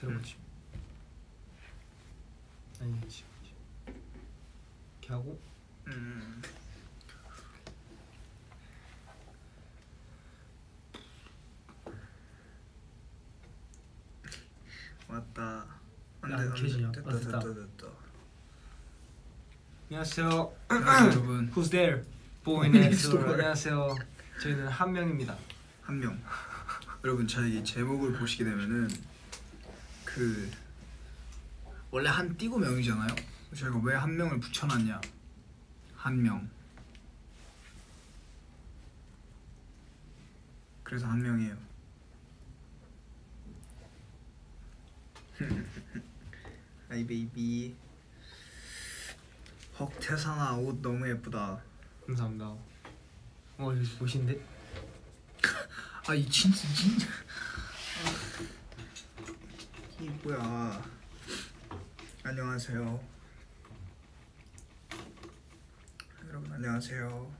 들어보지 아니지 이렇게 하고 음. 왔다. 안 야, 돼, 안 켜지냐? 돼. 됐다, 아, 됐다. 됐다, 됐다. 안녕하세요 여러분. Who's there? Boy next door. 안녕하세요 저희는 한 명입니다 한 명. 여러분, 저희 제목을 보시게 되면은 그 원래 한 띄고 명이잖아요. 저희가 왜 한 명을 붙여놨냐? 한 명. 그래서 한 명이에요. Hi baby. 헉 태산아 옷 너무 예쁘다. 감사합니다 어 이거 보신데? 아이 진짜 진짜. 이 뭐야? 안녕하세요. 여러분 안녕하세요.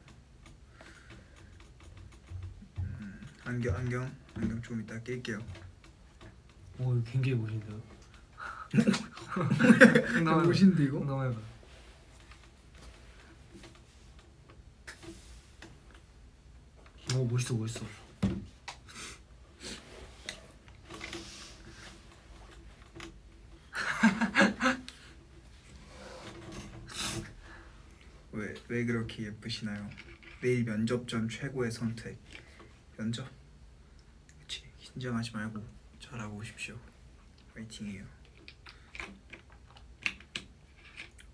음, 안경 안경 안경 좀 이따 낄게요. 오 이거 굉장히 보신데요? 멋인데 이거? 너무 해봐 오 멋있어 멋있어 왜, 왜 그렇게 예쁘시나요? 내일 면접 전 최고의 선택. 면접? 그치. 긴장하지 말고 잘하고 오십시오. 화이팅이에요.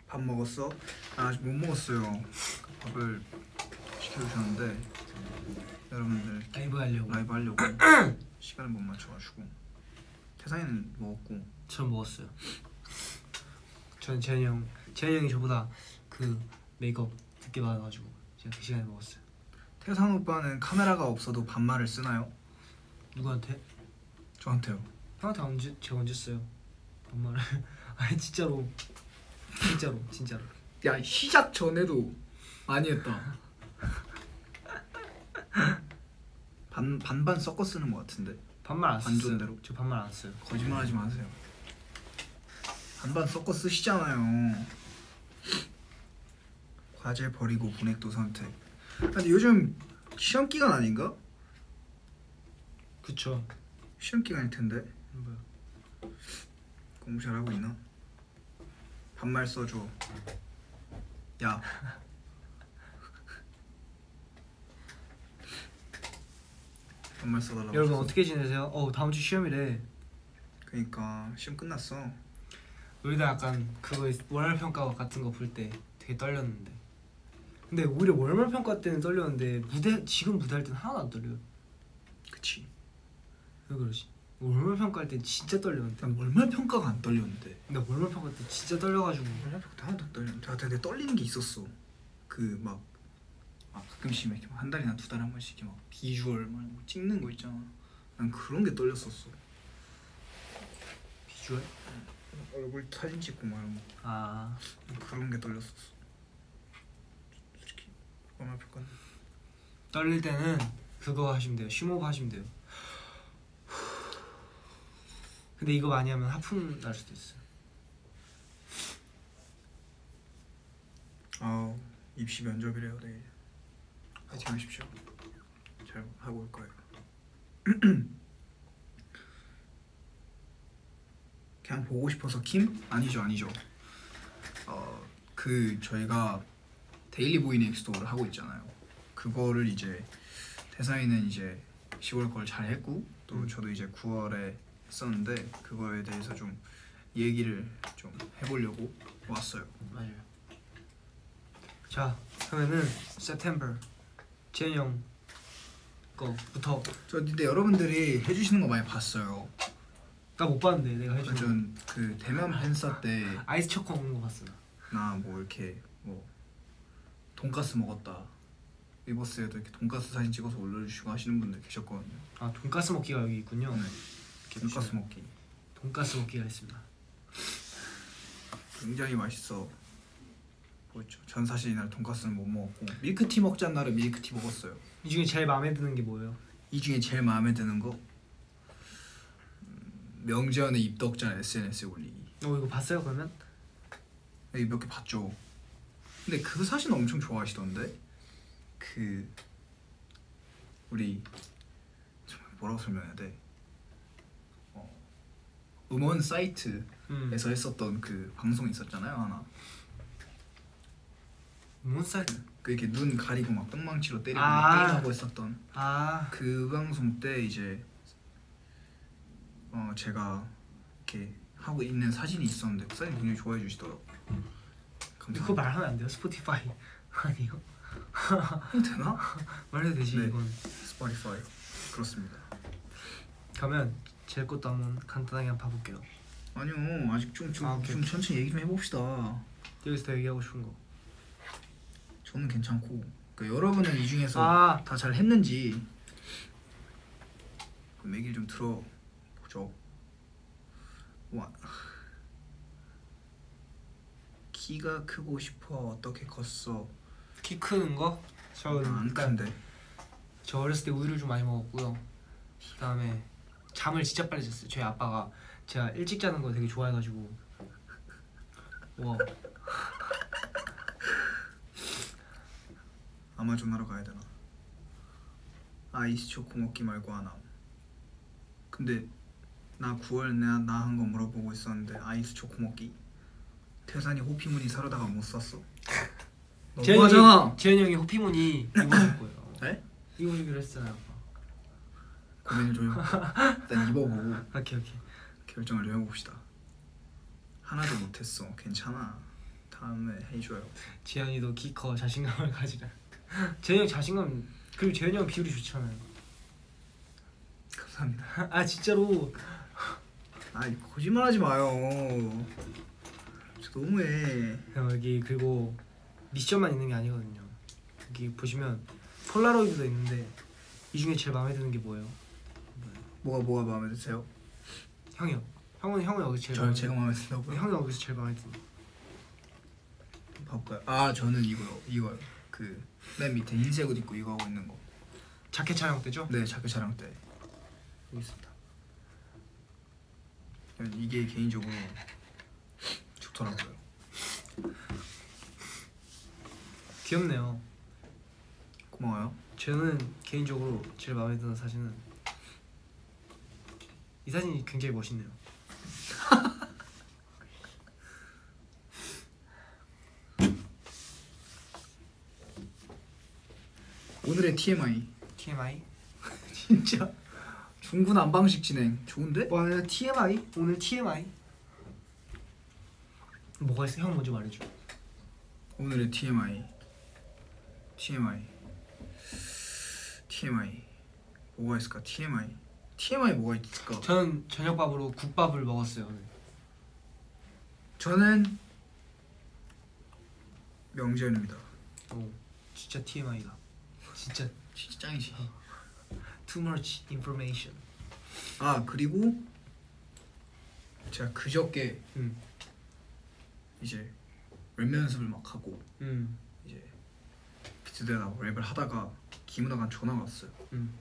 밥 먹었어? 아, 아직 못 먹었어요. 밥을 시켜주셨는데 여러분들 라이브 하려고. 라이브 하려고. 시간을 못 맞춰가지고. 태상이는 먹었고. 전 먹었어요. 전 재현이 형 재현이 형이 저보다 그 메이크업 늦게 받아가지고 제가 그 시간에 먹었어요 태상 오빠는 카메라가 없어도 반말을 쓰나요? 누구한테? 저한테요 형한테 언제 제가 언제 써요? 정말 아니 진짜로 진짜로 진짜로 야 시작 전에도 많이 했다. 반 반반 섞어 쓰는 것 같은데 반말 안 썼어요 반존대로? 저 반말 안 써요 거짓말하지 마세요. 반반 섞어 쓰시잖아요. 과제 버리고 분획도 선택. 아, 근데 요즘 시험 기간 아닌가? 그쵸 시험 기간일 텐데 뭐야 공부 잘하고 있나? 반말 써줘. 야. 반말 써달라고. 여러분. 어떻게 지내세요? 어 다음 주 시험이래 그러니까 시험 끝났어. 우리도 약간 그거 있- 월말 평가 같은 거 볼 때 되게 떨렸는데 근데 오히려 월말 평가 때는 떨렸는데 무대 지금 무대 할 때는 하나도 안 떨려요 그치. 왜 그러지? 월말 평가 할 때 진짜 떨렸는데 난 월말 평가가 안 떨렸는데. 근데 월말 평가 때 진짜 떨려가지고 월말 평가 하나도 안 떨렸는데. 아, 되게 떨리는 게 있었어. 그 막. 아, 가끔씩 이렇게 막한 달이나 두 달에 한 번씩 이렇게 막 비주얼 막 찍는 거 있잖아. 난 그런 게 떨렸었어. 비주얼? 얼굴 사진 찍고 막 이런 거. 아 그런 게 떨렸었어. 월말 평가. 떨릴 때는 그거 하시면 돼요 심호흡 하시면 돼요 근데 이거 많이 하면 하품 날 수도 있어요 아우 입시 면접이래요 내일. 파이팅 하십시오. 잘 하고 올 거예요. 그냥 보고 싶어서 킴? 아니죠 아니죠. 어 그 저희가 Daily BOYNEXTDOOR를 하고 있잖아요. 그거를 이제 태산이는 이제 10월 걸 잘 했고 또 음. 저도 이제 9월에 했었는데 그거에 대해서 좀 얘기를 좀 해보려고 왔어요. 맞아요 자 그러면은 September 형 거부터 저 근데 여러분들이 해주시는 거 많이 봤어요. 나 못 봤는데 내가 해준 거 전그 대면 팬싸 아이스 초코 먹는 거 봤어 나. 뭐 이렇게 뭐 돈가스 먹었다 위버스에도 이렇게 돈가스 사진 찍어서 올려주시고 하시는 분들 계셨거든요. 아 돈가스 먹기가 여기 있군요 네. 이렇게 돈가스 먹기 돈가스 먹기가 있습니다 굉장히 맛있어 보였죠. 전 사실 이날 돈가스는 못 먹었고 밀크티 먹자는 날은 밀크티 먹었어요. 이 중에 제일 마음에 드는 게 뭐예요? 이 중에 제일 마음에 드는 거 음, 명재현의 입덕자 SNS에 올리기 어 이거 봤어요 그러면? 여기 몇개 봤죠. 근데 그 사진 엄청 좋아하시던데 그 우리 뭐라고 설명해야 돼? 어, 음원 사이트에서 음. 했었던 그 방송 있었잖아요 하나. 몬스타 그 이렇게 눈 가리고 막 똥망치로 때리고 아. 막 게임하고 했었던 아 그 방송 때 이제 어 제가 이렇게 하고 있는 사진이 있었는데 그 사진 굉장히 좋아해 주시더라고. 근데 그거 말하면 안 돼요 스포티파이 아니요? 해도 되나? 말해도 되지 네. 이건 스포티파이 그렇습니다. 그러면 제 것도 한번 간단하게 한번 봐볼게요 아니요 아직 좀 좀 아, 오케이, 좀 천천히 얘기 좀 해봅시다. 여기서 더 얘기하고 싶은 거 저는 괜찮고 그 여러분은 이 중에서 아! 다잘 했는지 그 얘기를 좀 들어보죠. 와 키가 크고 싶어 어떻게 컸어? 키 크는 거? 저 아, 안 일단 큰데. 저 어렸을 때 우유를 좀 많이 먹었고요. 그다음에 잠을 진짜 빨리 잤어요. 저희 아빠가 제가 일찍 자는 거 되게 좋아해가지고 와 아마존 하러 가야 되나? 아이스 초코 먹기 말고 하나. 근데 나 9월 내가 나한 거 물어보고 있었는데 아이스 초코 먹기. 태산이 호피무늬 사려다가 못 샀어. 너무하잖아. 재현이 형이 호피무늬 입어줄 거예요. 네? 입어주기로 했잖아요. 고민을 좀 해볼까? 일단 입어보고 오케이 오케이. 결정을 좀 해봅시다. 하나도 못했어. 괜찮아. 다음에 해줘요. 재현이도 키커 자신감을 가지라. 재현이 형 자신감 그리고 재현이 형 비율이 좋잖아요. 감사합니다. 아 진짜로 아 거짓말하지 마요. 저 너무해. 형 여기 그리고 미션만 있는 게 아니거든요. 여기 보시면 폴라로이드도 있는데 이 중에 제일 마음에 드는 게 뭐예요? 뭐가 뭐가 마음에 드세요? 형이요. 형은 형은 여기서 제일 저 마음에 제가 마음에 든다고요? 형이 여기서 제일 마음에 드는. 봐볼까요? 아 저는 이거요. 이거요. 그 맨 밑에 흰색 옷 입고 이거 하고 있는 거. 자켓 촬영 때죠? 네 자켓 촬영 때. 여기 있습니다. 이게 개인적으로 좋더라고요. 귀엽네요. 고마워요. 저는 개인적으로 제일 마음에 드는 사진은 이 사진이 굉장히 멋있네요. 오늘의 TMI. TMI. 진짜 중구난방식 진행 좋은데? 와 TMI 오늘 TMI. 뭐가 있어? 형 먼저 말해줘. 오늘의 TMI. TMI. TMI. 뭐가 있을까? TMI. TMI 뭐가 있을까? 저는 저녁밥으로 국밥을 먹었어요 오늘. 저는 명재현입니다. 오 진짜 TMI다. 진짜 진짜 짱이지. too much information. 아 그리고 제가 그저께 음. 이제 랩 연습을 막 하고 음. 이제 비트에다 랩을 하다가 김운학이 전화가 왔어요. 음.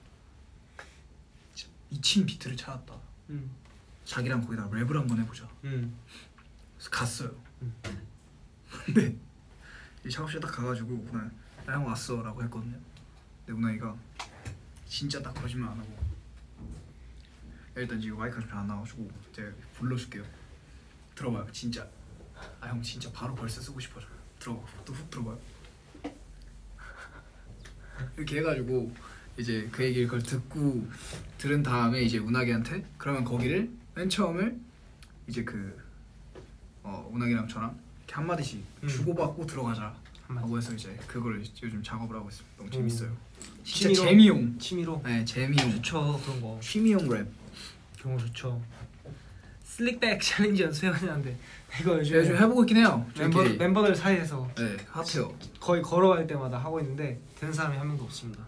미친 비트를 찾았다. 음. 자기랑 거기다 랩을 한번 해보자. 음. 그래서 갔어요. 음. 근데 이 작업실 딱 가가지고 그냥 나형 왔어라고 했거든요. 근데 운학이가 진짜 딱 거짓말 안 하고 야, 일단 지금 마이크가 잘안 나와가지고 제가 불러줄게요. 들어봐요, 진짜. 아 형 진짜 바로 벌써 쓰고 싶어져. 들어봐, 또훅 들어봐요. 이렇게 해가지고 이제 그 얘기를 그걸 듣고 들은 다음에 이제 운하기한테 그러면 거기를 맨 처음을 이제 그 어, 운하기랑 저랑 이렇게 한 마디씩 음. 주고받고 들어가자. 하고 해서 이제 그거를 요즘 작업을 하고 있습니다. 너무 오. 재밌어요. 진짜 취미로- 재미용. 취미로 네, 재미용. 좋죠 그런 거. 취미용 랩. 그런 거 좋죠. slickback challenge 연습해봤는데 이거 요즘 제가 좀 해보고 있긴 해요. 멤버. 멤버들 사이에서 네, 핫해요. 거의 걸어갈 때마다 하고 있는데 되는 사람이 한 명도 없습니다.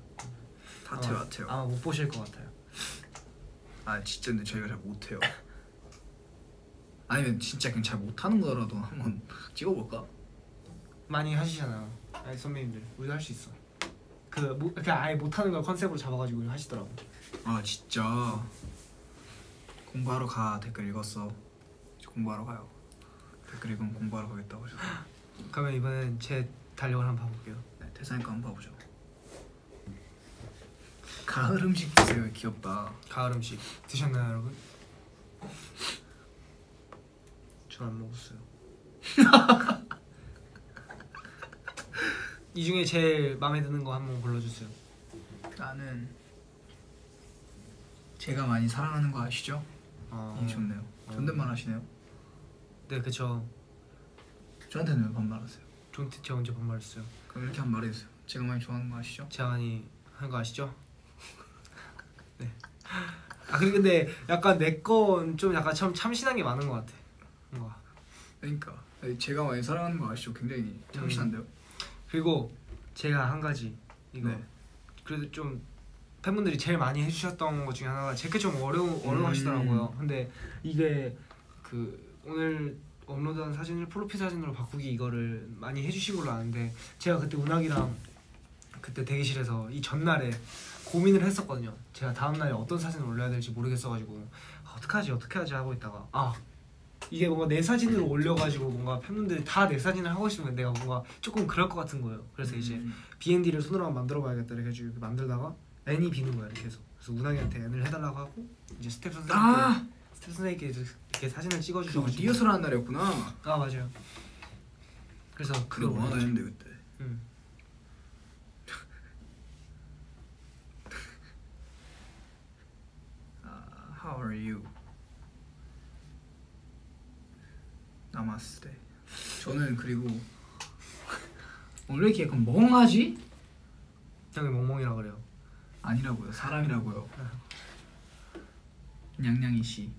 핫해요, 아마- 핫해요. 아마 못 보실 것 같아요. 아 진짜 근데 저희가 잘 못해요. 아니면 진짜 그냥 잘 못하는 거라도 한번 찍어볼까? 많이 하시잖아요. 아니 선배님들 우리도 할 수 있어. 그 뭐, 그냥 아예 못하는 걸 컨셉으로 잡아가지고 하시더라고. 아 진짜 공부하러 가 댓글 읽었어. 이제 공부하러 가요. 읽으면 공부하러 가겠다고 하셔서 그러면 이번엔 제 달력을 한번 봐볼게요. 네, 태산이 거 한번 봐보죠. 가을 음식 드세요. 귀엽다. 가을 음식 드셨나요, 여러분? 전안 먹었어요. 이 중에 제일 마음에 드는 거 한번 골라주세요. 나는 제가 많이 사랑하는 거 아시죠? 어, 이게 좋네요. 존댓말 하시네요. 네, 그쵸. 저한테는 왜 반말하세요? 존티 제가 언제 반말했어요? 그럼 이렇게 한 번 말해주세요. 제가 많이 좋아하는 거 아시죠? 제가 많이 한 거 아시죠? 네. 아 그리고 근데 약간 내 건 좀 약간 참 참신한 게 많은 것 같아. 뭔가. 그러니까 제가 많이 사랑하는 거 아시죠? 굉장히 참신한데요. 그리고 제가 한 가지 이거 네. 그래도 좀 팬분들이 제일 많이 해주셨던 것 중에 하나가 제게 좀 어려워 음. 어려워하시더라고요. 근데 이게 그 오늘 업로드한 사진을 프로필 사진으로 바꾸기 이거를 많이 해주신 걸로 아는데 제가 그때 운학이랑 그때 대기실에서 이 전날에 고민을 했었거든요. 제가 다음 날에 어떤 사진을 올려야 될지 모르겠어가지고 아, 어떡하지 어떻게 하지 하고 있다가 아 이게 뭔가 내 사진으로 올려가지고 뭔가 팬분들이 다 내 사진을 하고 있으면 내가 뭔가 조금 그럴 것 같은 거예요. 그래서 이제 음. BND를 손으로 한번 만들어 봐야겠다 이렇게 해가지고 만들다가 N이 비는 거야 이렇게 해서 그래서 운학이한테 N을 해달라고 하고 이제 스텝 선생님께 아, 스텝 선생님께 이렇게 사진을 그 찍어주셔가지고 리허설 하는 날이었구나. 아 맞아요. 그래서 그거 올렸죠. 했는데 그때. 음. 아, How are you? 나마스테. 저는 그리고 원래 이렇게 약간 멍하지? 형이 멍멍이라 그래요. 아니라고요. 사람이라고요. 냥냥이 씨.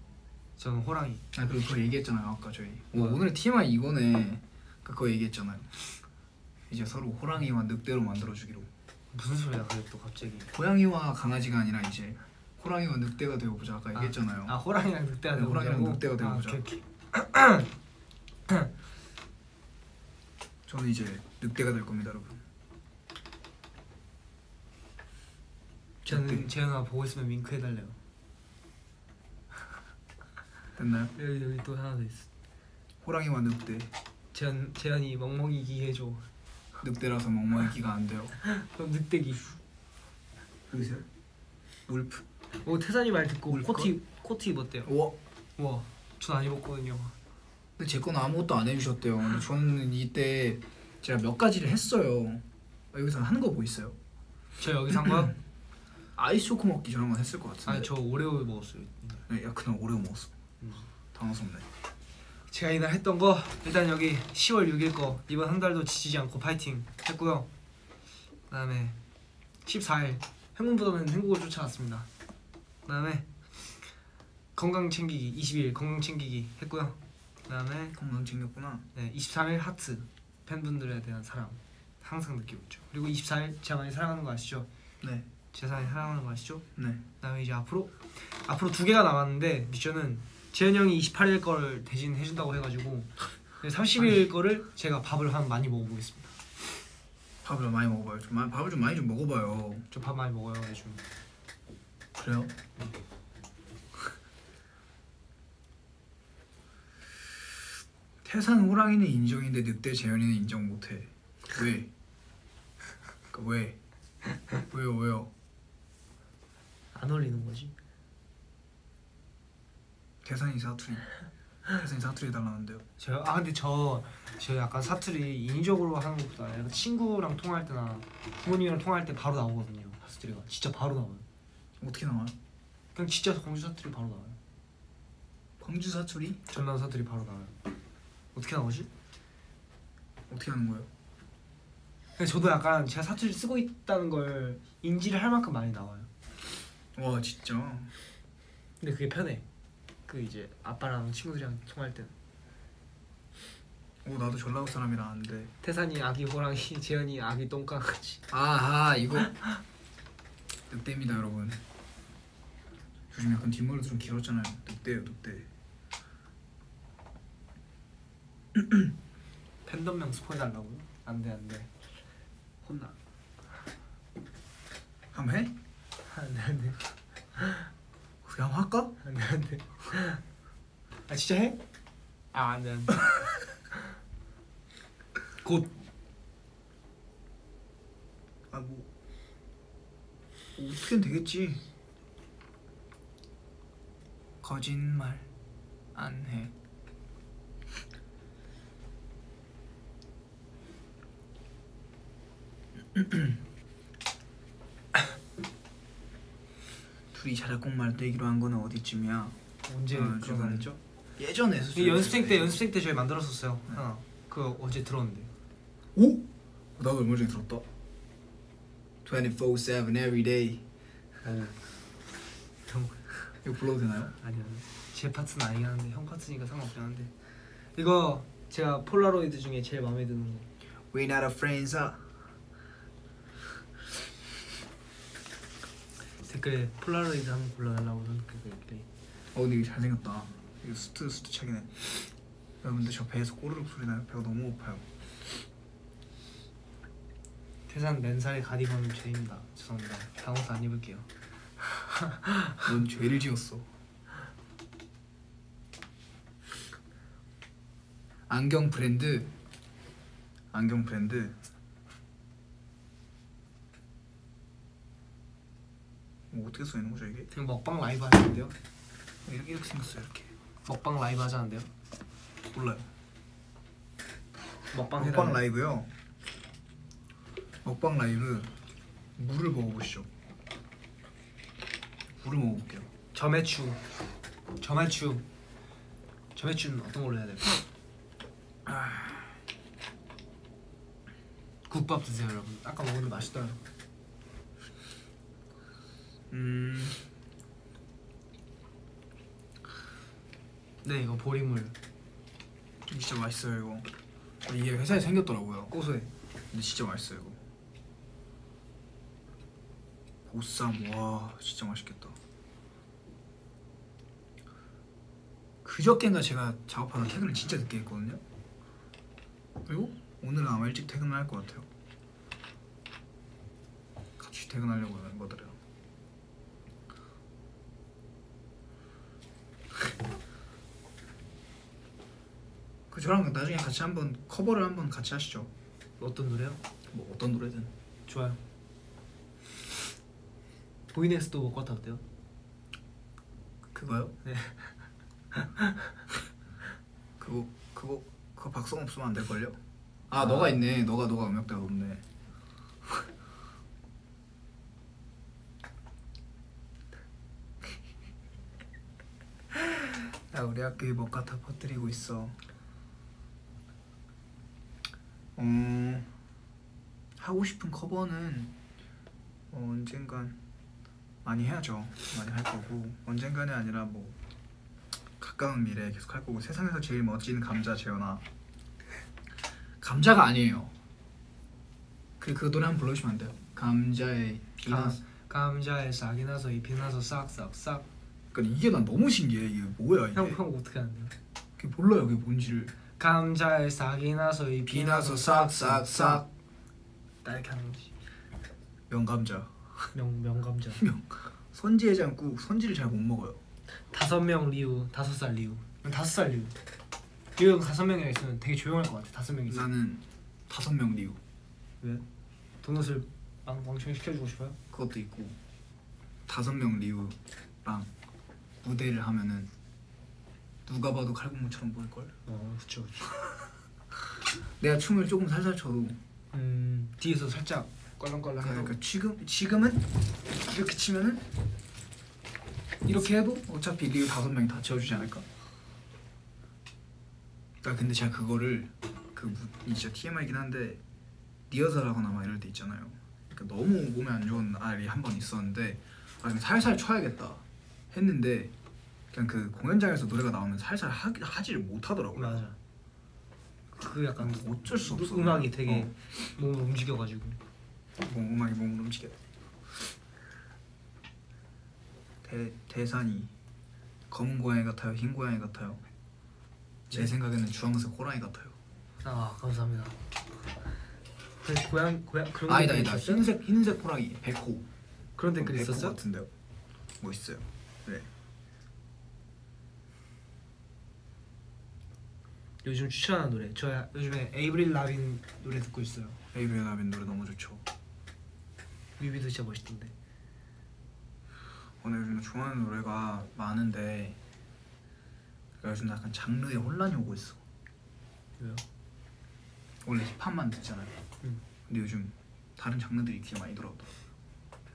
저는 호랑이. 아 그리고 그거 얘기했잖아요 아까 저희. 오, 뭐요? 오늘 TMI 이거네. 아까 그거 얘기했잖아요. 이제 서로 호랑이와 늑대로 만들어주기로. 무슨 소리야 그게 또 갑자기. 고양이와 강아지가 아니라 이제 호랑이와 늑대가 되어보자 아까 얘기했잖아요. 아 호랑이랑 늑대가 네, 되고 호랑이랑 그러냐고? 늑대가 되고 아, 보자. 오케이, 오케이. 저는 이제 늑대가 될 겁니다, 여러분. 저는. 재현아 보고 있으면 윙크 해달래요. 됐나요? 여기 여기 또 하나 더 있어. 호랑이와 늑대. 재현 재현이 멍멍이기 해줘. 늑대라서 멍멍이기가 안 돼요. 그럼 늑대기. 여기세요? 울프. 오 태산이 말 듣고 울 코트 코트 입었대요. 와. 와, 전 안 입었거든요. 근데 제 건 아무것도 안 해주셨대요. 근데 저는 이때 제가 몇 가지를 했어요. 아, 여기서 하는 거뭐 있어요? 저 여기 산 거? 아이스 초코 먹기 저런 건 했을 것 같은데. 아니 저 오레오 먹었어요. 네, 야 그날 오레오 먹었어. 음. 당황스럽네. 제가 이날 했던 거 일단 여기 10월 6일 거 이번 한 달도 지치지 않고 파이팅 했고요. 그다음에 14일 행운보다는 행복을 쫓아왔습니다. 그다음에 건강 챙기기 20일 건강 챙기기 했고요. 그다음에 건강 챙겼구나. 네, 23일 하트 팬분들에 대한 사랑 항상 느끼고 있죠. 그리고 24일 제가 많이 사랑하는 거 아시죠? 네. 제가 많이 사랑하는 거 아시죠? 네. 그다음에 이제 앞으로 앞으로 두 개가 남았는데 미션은 재현 형이 28일 걸 대신 해준다고 해가지고 30일 거를 제가 밥을 한 많이 먹어보겠습니다. 밥을 좀 많이 먹어봐요. 좀 많이, 밥을 좀 많이 좀 먹어봐요. 저 밥 많이 먹어요 요즘. 그래요? 태산 호랑이는 인정인데 늑대 재현이는 인정 못해. 왜? 그러니까 왜? 왜요 왜요? 안 어울리는 거지? 태산이 사투리. 태산이 사투리 해달라는데요. 저아 근데 저저 약간 사투리 인위적으로 하는 것보다 약간 친구랑 통화할 때나 부모님이랑 통화할 때 바로 나오거든요 사투리가 진짜 바로 나와요. 어떻게 나와요? 그냥 진짜 광주 사투리 바로 나와요. 광주 사투리? 전남 사투리 바로 나와요. 어떻게 나오지? 어떻게 하는 거예요? 근데 저도 약간 제가 사투리 쓰고 있다는 걸 인지를 할 만큼 많이 나와요. 와 진짜. 근데 그게 편해. 그 이제 아빠랑 친구들이랑 통화할 때는 오 나도 전라도 사람이라 아는데. 태산이 아기 호랑이, 재현이 아기 똥강아지. 아하 이거 늑대입니다 여러분. 요즘 약간 뒷머리도 좀 길었잖아요. 늑대예요 늑대. 팬덤명 스포해달라고요? 안돼 안돼. 혼나. 한번 해? 안돼 안돼. 그냥 할까? 안돼 안돼. 아 진짜 해? 아 안돼 안돼. 곧아뭐 어떻게든 되겠지. 거짓말 안 해. 둘이 자작곡 말대기로 한 거는 어디쯤이야? 언제 아, 그런 말 했죠? 예전에 이 연습생 때 연습생 때 저희 만들었었어요. 하나. 그 어제 들었는데. 오? 나도 얼마 전에 들었다. 24/7 every day. 형 이거 불러도 되나요? 아니요. 제 파트는 아니긴 한데 형 파트니까 상관없긴 한데. 이거 제가 폴라로이드 중에 제일 마음에 드는 거. We not a friends. 아. 댓글에 폴라로이드 한번 골라달라고 댓글이. 어 근데 이거 잘생겼다. 이거 수트 수트 착이네. 여러분들 저 배에서 꼬르륵 소리 나요. 배가 너무 고파요. 태산 맨살의 가디건 죄입니다. 죄송합니다. 다음 옷안 입을게요. 넌 죄를 지었어. 안경 브랜드. 안경 브랜드. 뭐 어떻게 써 있는 거죠 이게? 지금 먹방 라이브 하시는데요? 이렇게 이렇게 생겼어요 이렇게. 먹방 라이브 하자는데요? 몰라요. 먹방 먹방 해라. 라이브요. 먹방 라이브 물을 먹어보시죠. 물을 먹어볼게요. 점액추. 점액추. 점액추는 어떤 걸로 해야 될까? 국밥 드세요 여러분. 아까 먹었는데 맛있더라고요. 음, 네 이거 보리물 진짜 맛있어요 이거. 이게 회사에 생겼더라고요. 고소해. 근데 진짜 맛있어요 이거. 보쌈 와 진짜 맛있겠다. 그저께인가 제가 작업하다 퇴근을 진짜 늦게 했거든요. 그리고 오늘은 아마 일찍 퇴근을 할 것 같아요. 같이 퇴근하려고 멤버들이랑. 그 저랑 나중에 같이 한번 커버를 한번 같이 하시죠. 어떤 노래요? 뭐 어떤 노래든. 좋아요. 보이넥스도 먹고 왔다 어때요? 그거요? 네. 그거 그거 그거 박성 없으면 안 될 걸요? 아, 너가 있네. 너가 너가 음역대가 높네. 야 우리 학교에 뭐 갖다 퍼뜨리고 있어. 음 하고 싶은 커버는 어, 언젠간 많이 해야죠. 많이 할 거고 언젠간이 아니라 뭐 가까운 미래에 계속 할 거고 세상에서 제일 멋진 감자 재현아 감자가 아니에요 그, 그 노래 한번 불러주시면 안 돼요? 감자의 비나 감, 감자에 싹이 나서 잎이 나서 싹싹싹. 그러니까 이게 난 너무 신기해 이게 뭐야 이게 형, 형 어떻게 하는데요? 그게 몰라요 그게 뭔지를 감자에 싹이 나서 비 나서 싹싹싹 딱 하는 거지. 명감자 명 명감자. 선지해장국 선지를 잘 못 먹어요 다섯 명 리우, 다섯 살 리우. 다섯 살 리우. 리우 형 다섯 명이 있으면 되게 조용할 것 같아. 다섯 명 있으면. 나는 다섯 명 리우 왜? 도넛을 왕 왕창 시켜주고 싶어요? 그것도 있고 다섯 명 리우랑 무대를 하면은 누가 봐도 칼군무처럼 보일 걸 어, 그쵸, 그쵸. 내가 춤을 조금 살살 춰도 음, 뒤에서 살짝 껄렁껄렁 그러니까 지금 지금은 이렇게 치면은 이렇게 해도 어차피 리우 다섯 명이 다 채워주지 않을까? 나 근데 제가 그거를 그 무- 진짜 TMI긴 한데 리허설하거나 막 이럴 때 있잖아요. 그러니까 너무 몸에 안 좋은 날이 한 번 있었는데 아 살살 쳐야겠다 했는데 그냥 그 공연장에서 노래가 나오면 살살 하, 하지를 못하더라고요. 맞아. 그 약간 어쩔 수 없어. 음악이 되게 어. 몸을 움직여가지고. 뭐 음악이 몸을 움직여. 대 대산이 검은 고양이 같아요, 흰 고양이 같아요. 제 네. 생각에는 주황색 호랑이 같아요. 아 감사합니다. 그 고양 고양 그런 아니다 아니다? 흰색 흰색 호랑이 백호. 그런 댓글 백호 있었어? 같은데요? 뭐 있어요? 네. 요즘 추천하는 노래. 저 요즘에 에이브릴 라빈 노래 듣고 있어요. 에이브릴 라빈 노래 너무 좋죠. 뮤비도 진짜 멋있던데. 오늘 요즘 좋아하는 노래가 많은데 그러니까 요즘 약간 장르에 혼란이 오고 있어. 왜요? 원래 힙합만 듣잖아요. 응. 근데 요즘 다른 장르들이 귀에 많이 들어오더라고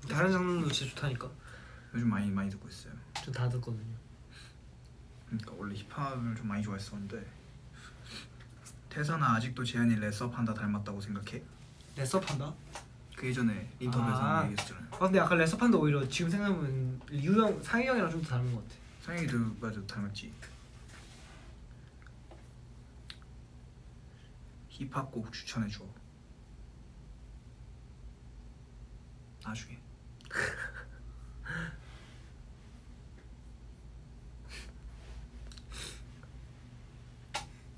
다른 장르도 진짜 좋다니까. 요즘 많이 많이 듣고 있어요. 저다 듣거든요. 그러니까 원래 힙합을 좀 많이 좋아했었는데 태사나 아직도 재현이 랩업한다 닮았다고 생각해? 랩업한다? 그 예전에 인터뷰에서 아. 한 얘기했잖아요. 아 근데 약간 랩업한다 오히려 지금 생각하면 유형 상희 형이랑 좀 더 닮은 것 같아. 상혁이도 맞아 닮았지. 힙합곡 추천해줘. 나중에.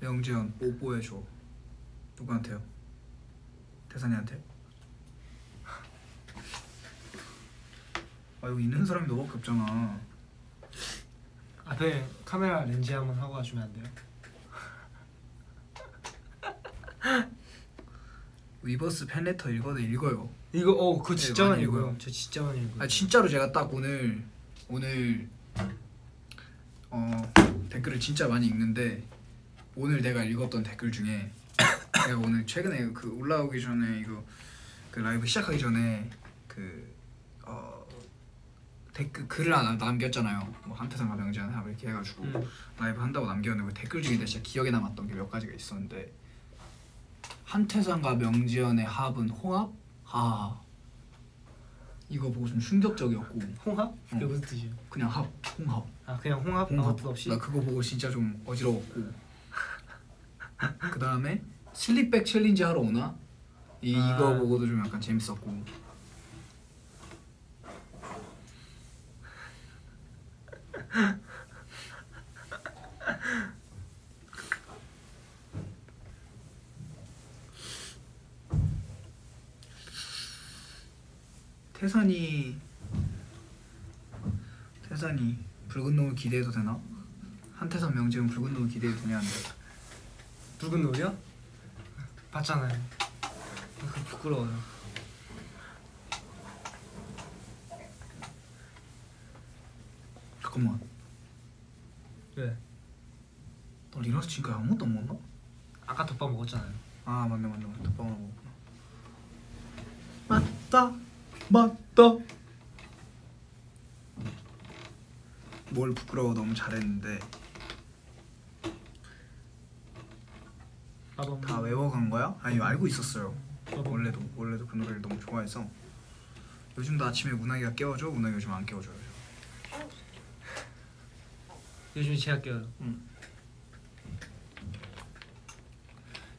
명재현 오뽀해줘. 누구한테요? 태산이한테? 아 여기 있는 사람이 너밖에 없잖아. 앞에 카메라 렌즈 한번 하고 가주면 안 돼요? 위버스 팬레터 읽어도 읽어요. 이거 어 그거 네, 진짜 많이 많이 읽어요. 읽어요. 저 진짜 많이 읽어요. 아 진짜로 제가 딱 오늘 오늘 어 댓글을 진짜 많이 읽는데 오늘 내가 읽었던 댓글 중에 내가 오늘 최근에 그 올라오기 전에 이거 그 라이브 시작하기 전에 그 어 댓글 글을 하나 남겼잖아요. 뭐 한태상과 명재한 합 이렇게 해가지고 음. 라이브 한다고 남겼는데 그 댓글 중에 진짜 기억에 남았던 게 몇 가지가 있었는데 한태산과 명재현의 합은 홍합? 하 이거 보고 좀 충격적이었고 홍합? 그게 어. 무슨 뜻이에요? 그냥 합 홍합 아 그냥 홍합 아무 뜻 없이? 나 그거 보고 진짜 좀 어지러웠고 그 다음에 slickback challenge 하러 오나? 이, 아. 이거 보고도 좀 약간 재밌었고 태산이 태산이 붉은 노을 기대해도 되나? 한태산 명재는 붉은 노을 기대해도 되냐는데 붉은 노을이요? 봤잖아요. 그 부끄러워요. 잠깐만 왜? 너 리너스 지금까지 아무것도 안 먹었나? 아까 덮밥 먹었잖아요. 아 맞네 맞네 맞네 덮밥을 먹었구나 맞다 맞다 뭘 부끄러워 너무 잘했는데 다 외워간 거야? 아니 알고 있었어요. 원래도 원래도 그 노래를 너무 좋아해서. 요즘도 아침에 문학이가 깨워줘? 문학이 요즘 안 깨워줘요. 요즘 제가 깨워요.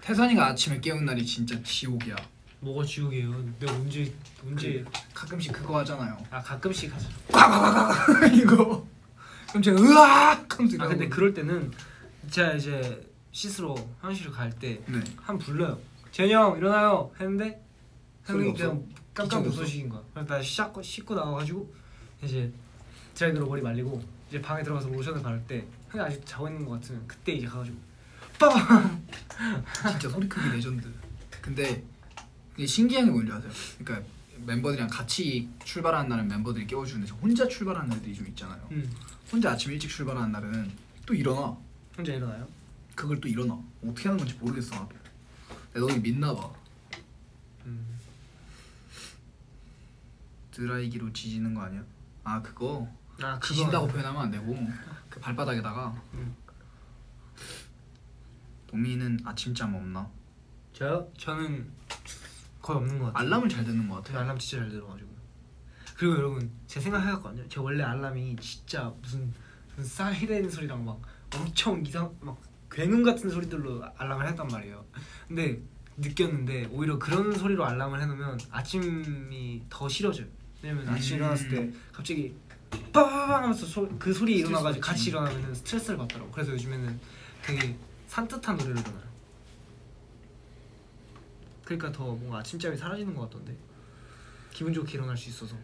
태산이가 아침에 깨운 날이 진짜 지옥이야. 뭐가 지옥이에요? 내가 언제 언제. 가끔씩 그거 하잖아요. 아 가끔씩 하죠. 이거. 그럼 제가 으악! 하면서 아 근데. 그럴 때는 제가 이제 씻으러 화장실 갈때한네 불러요. 재현이 형 일어나요 했는데 형이 그냥 없어? 웃으시긴 거야. 그래서 나 씻고 씻고 나와가지고 이제 드라이기로 머리 말리고 이제 방에 들어가서 로션을 바를 때 형이 아직 자고 있는 것 같으면 그때 이제 가가지고 빠밤 진짜 소리 크기 레전드. 근데 신기한 게 뭔지 아세요? 그러니까 멤버들이랑 같이 출발하는 날은 멤버들이 깨워주는데 저 혼자 출발하는 날들이 좀 있잖아요. 음 혼자 아침 일찍 출발하는 날은 또 일어나. 혼자 일어나요? 그걸 또 일어나. 어떻게 하는 건지 모르겠어 나도. 내가 너희 믿나 봐. 음 드라이기로 지지는 거 아니야? 아 그거 아 지진다고 표현하면 안 되고 그 발바닥에다가 음. 도미는 아침잠 없나? 저요? 저는 거의 없는 것 같아요. 알람을 잘 듣는 것저 같아요. 알람 진짜 잘 들어가지고 그리고 여러분 제 생각해봤거든요 제 원래 알람이 진짜 무슨, 무슨 사이렌 소리랑 막 엄청 이상 막 굉음 같은 소리들로 알람을 했단 말이에요 근데 느꼈는데 오히려 그런 소리로 알람을 해놓으면 아침이 더 싫어져요 왜냐면 아침 음. 일어났을 때 갑자기 빠바방 하면서 소, 그 스트레스 일어나가지고. 같이 일어나면 스트레스를 받더라고 그래서 요즘에는 되게 산뜻한 노래를 들어요 그러니까 더 뭔가 아침잠이 사라지는 것 같던데 기분 좋게 일어날 수 있어서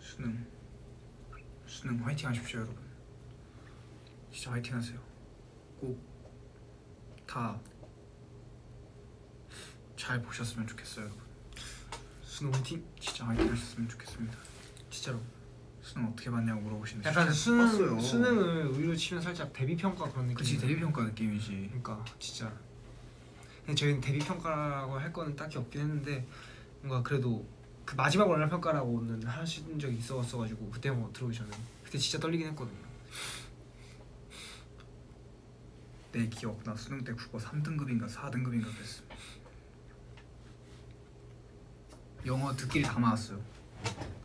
수능 수능 화이팅 하십시오 여러분. 진짜 화이팅 하세요. 꼭 다 잘 보셨으면 좋겠어요 여러분. 수능 화이팅! 진짜 화이팅 하셨으면 좋겠습니다. 진짜로. 수능 어떻게 봤냐고 물어보시는데 약간 수능 봤어요. 수능을 의로 치면 살짝 대비 평가 그런 느낌 그치 대비 평가 느낌이지. 그러니까 진짜. 근데 저희는 대비 평가라고 할 거는 딱히 없긴 했는데 뭔가 그래도 그 마지막 원활 평가라고는 하신 적이 있었어가지고 그때 뭐 들어오기 전에 그때 진짜 떨리긴 했거든요. 내 기억 나 수능 때 국어 3등급인가 4등급인가 그랬어 영어 듣기를 다 맞았어요.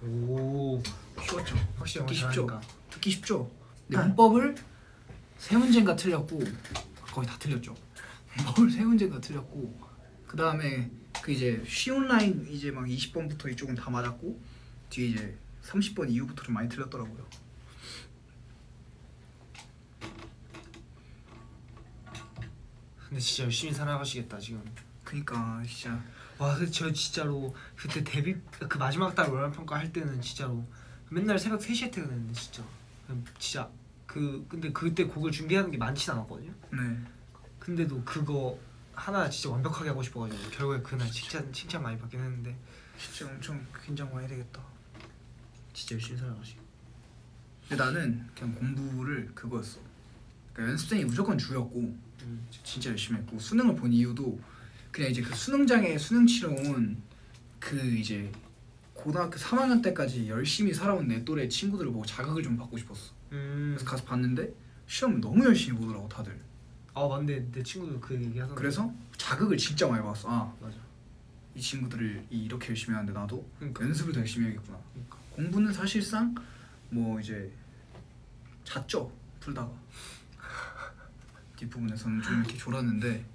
오. 쉬웠죠? 확실히 듣기 쉽죠? 잘하니까. 듣기 쉽죠? 근데 문법을 세 문제인가 틀렸고 거의 다 틀렸죠. 문법을 세 문제인가 틀렸고 그 다음에 그 이제 쉬운 라인 이제 막 20번부터 이쪽은 다 맞았고 뒤에 이제 30번 이후부터 좀 많이 틀렸더라고요 근데 진짜 열심히 살아가시겠다 지금. 그니까 진짜 와, 근데 저 진짜로 그때 데뷔 그 마지막 달 월말 평가 할 때는 진짜로 맨날 새벽 3시에 퇴근했는데 진짜 진짜 그 근데 그때 곡을 준비하는 게 많진 않았거든요. 네 근데도 그거 하나 진짜 완벽하게 하고 싶어가지고 결국에 그날 칭찬 칭찬 많이 받긴 했는데 진짜 엄청 긴장 많이 되겠다 진짜 열심히 살아가시. 근데 나는 그냥 공부를 그거였어 그러니까 연습생이 무조건 주였고 음. 진짜 열심히 했고 수능을 본 이유도 그냥 이제 그 수능장에 수능 치러 온 그 이제 고등학교 3학년 때까지 열심히 살아온 내 또래 친구들을 보고 자극을 좀 받고 싶었어. 음. 그래서 가서 봤는데 시험을 너무 열심히 보더라고 다들. 아 맞네 내 친구도 그 얘기 하던데. 그래서 자극을 진짜 많이 받았어. 아, 맞아. 이 친구들을 이- 이렇게 열심히 하는데 나도 그러니까. 연습을 더 열심히 해야겠구나. 그러니까. 공부는 사실상 뭐 이제 잤죠 풀다가 뒷부분에서는 좀 이렇게 졸았는데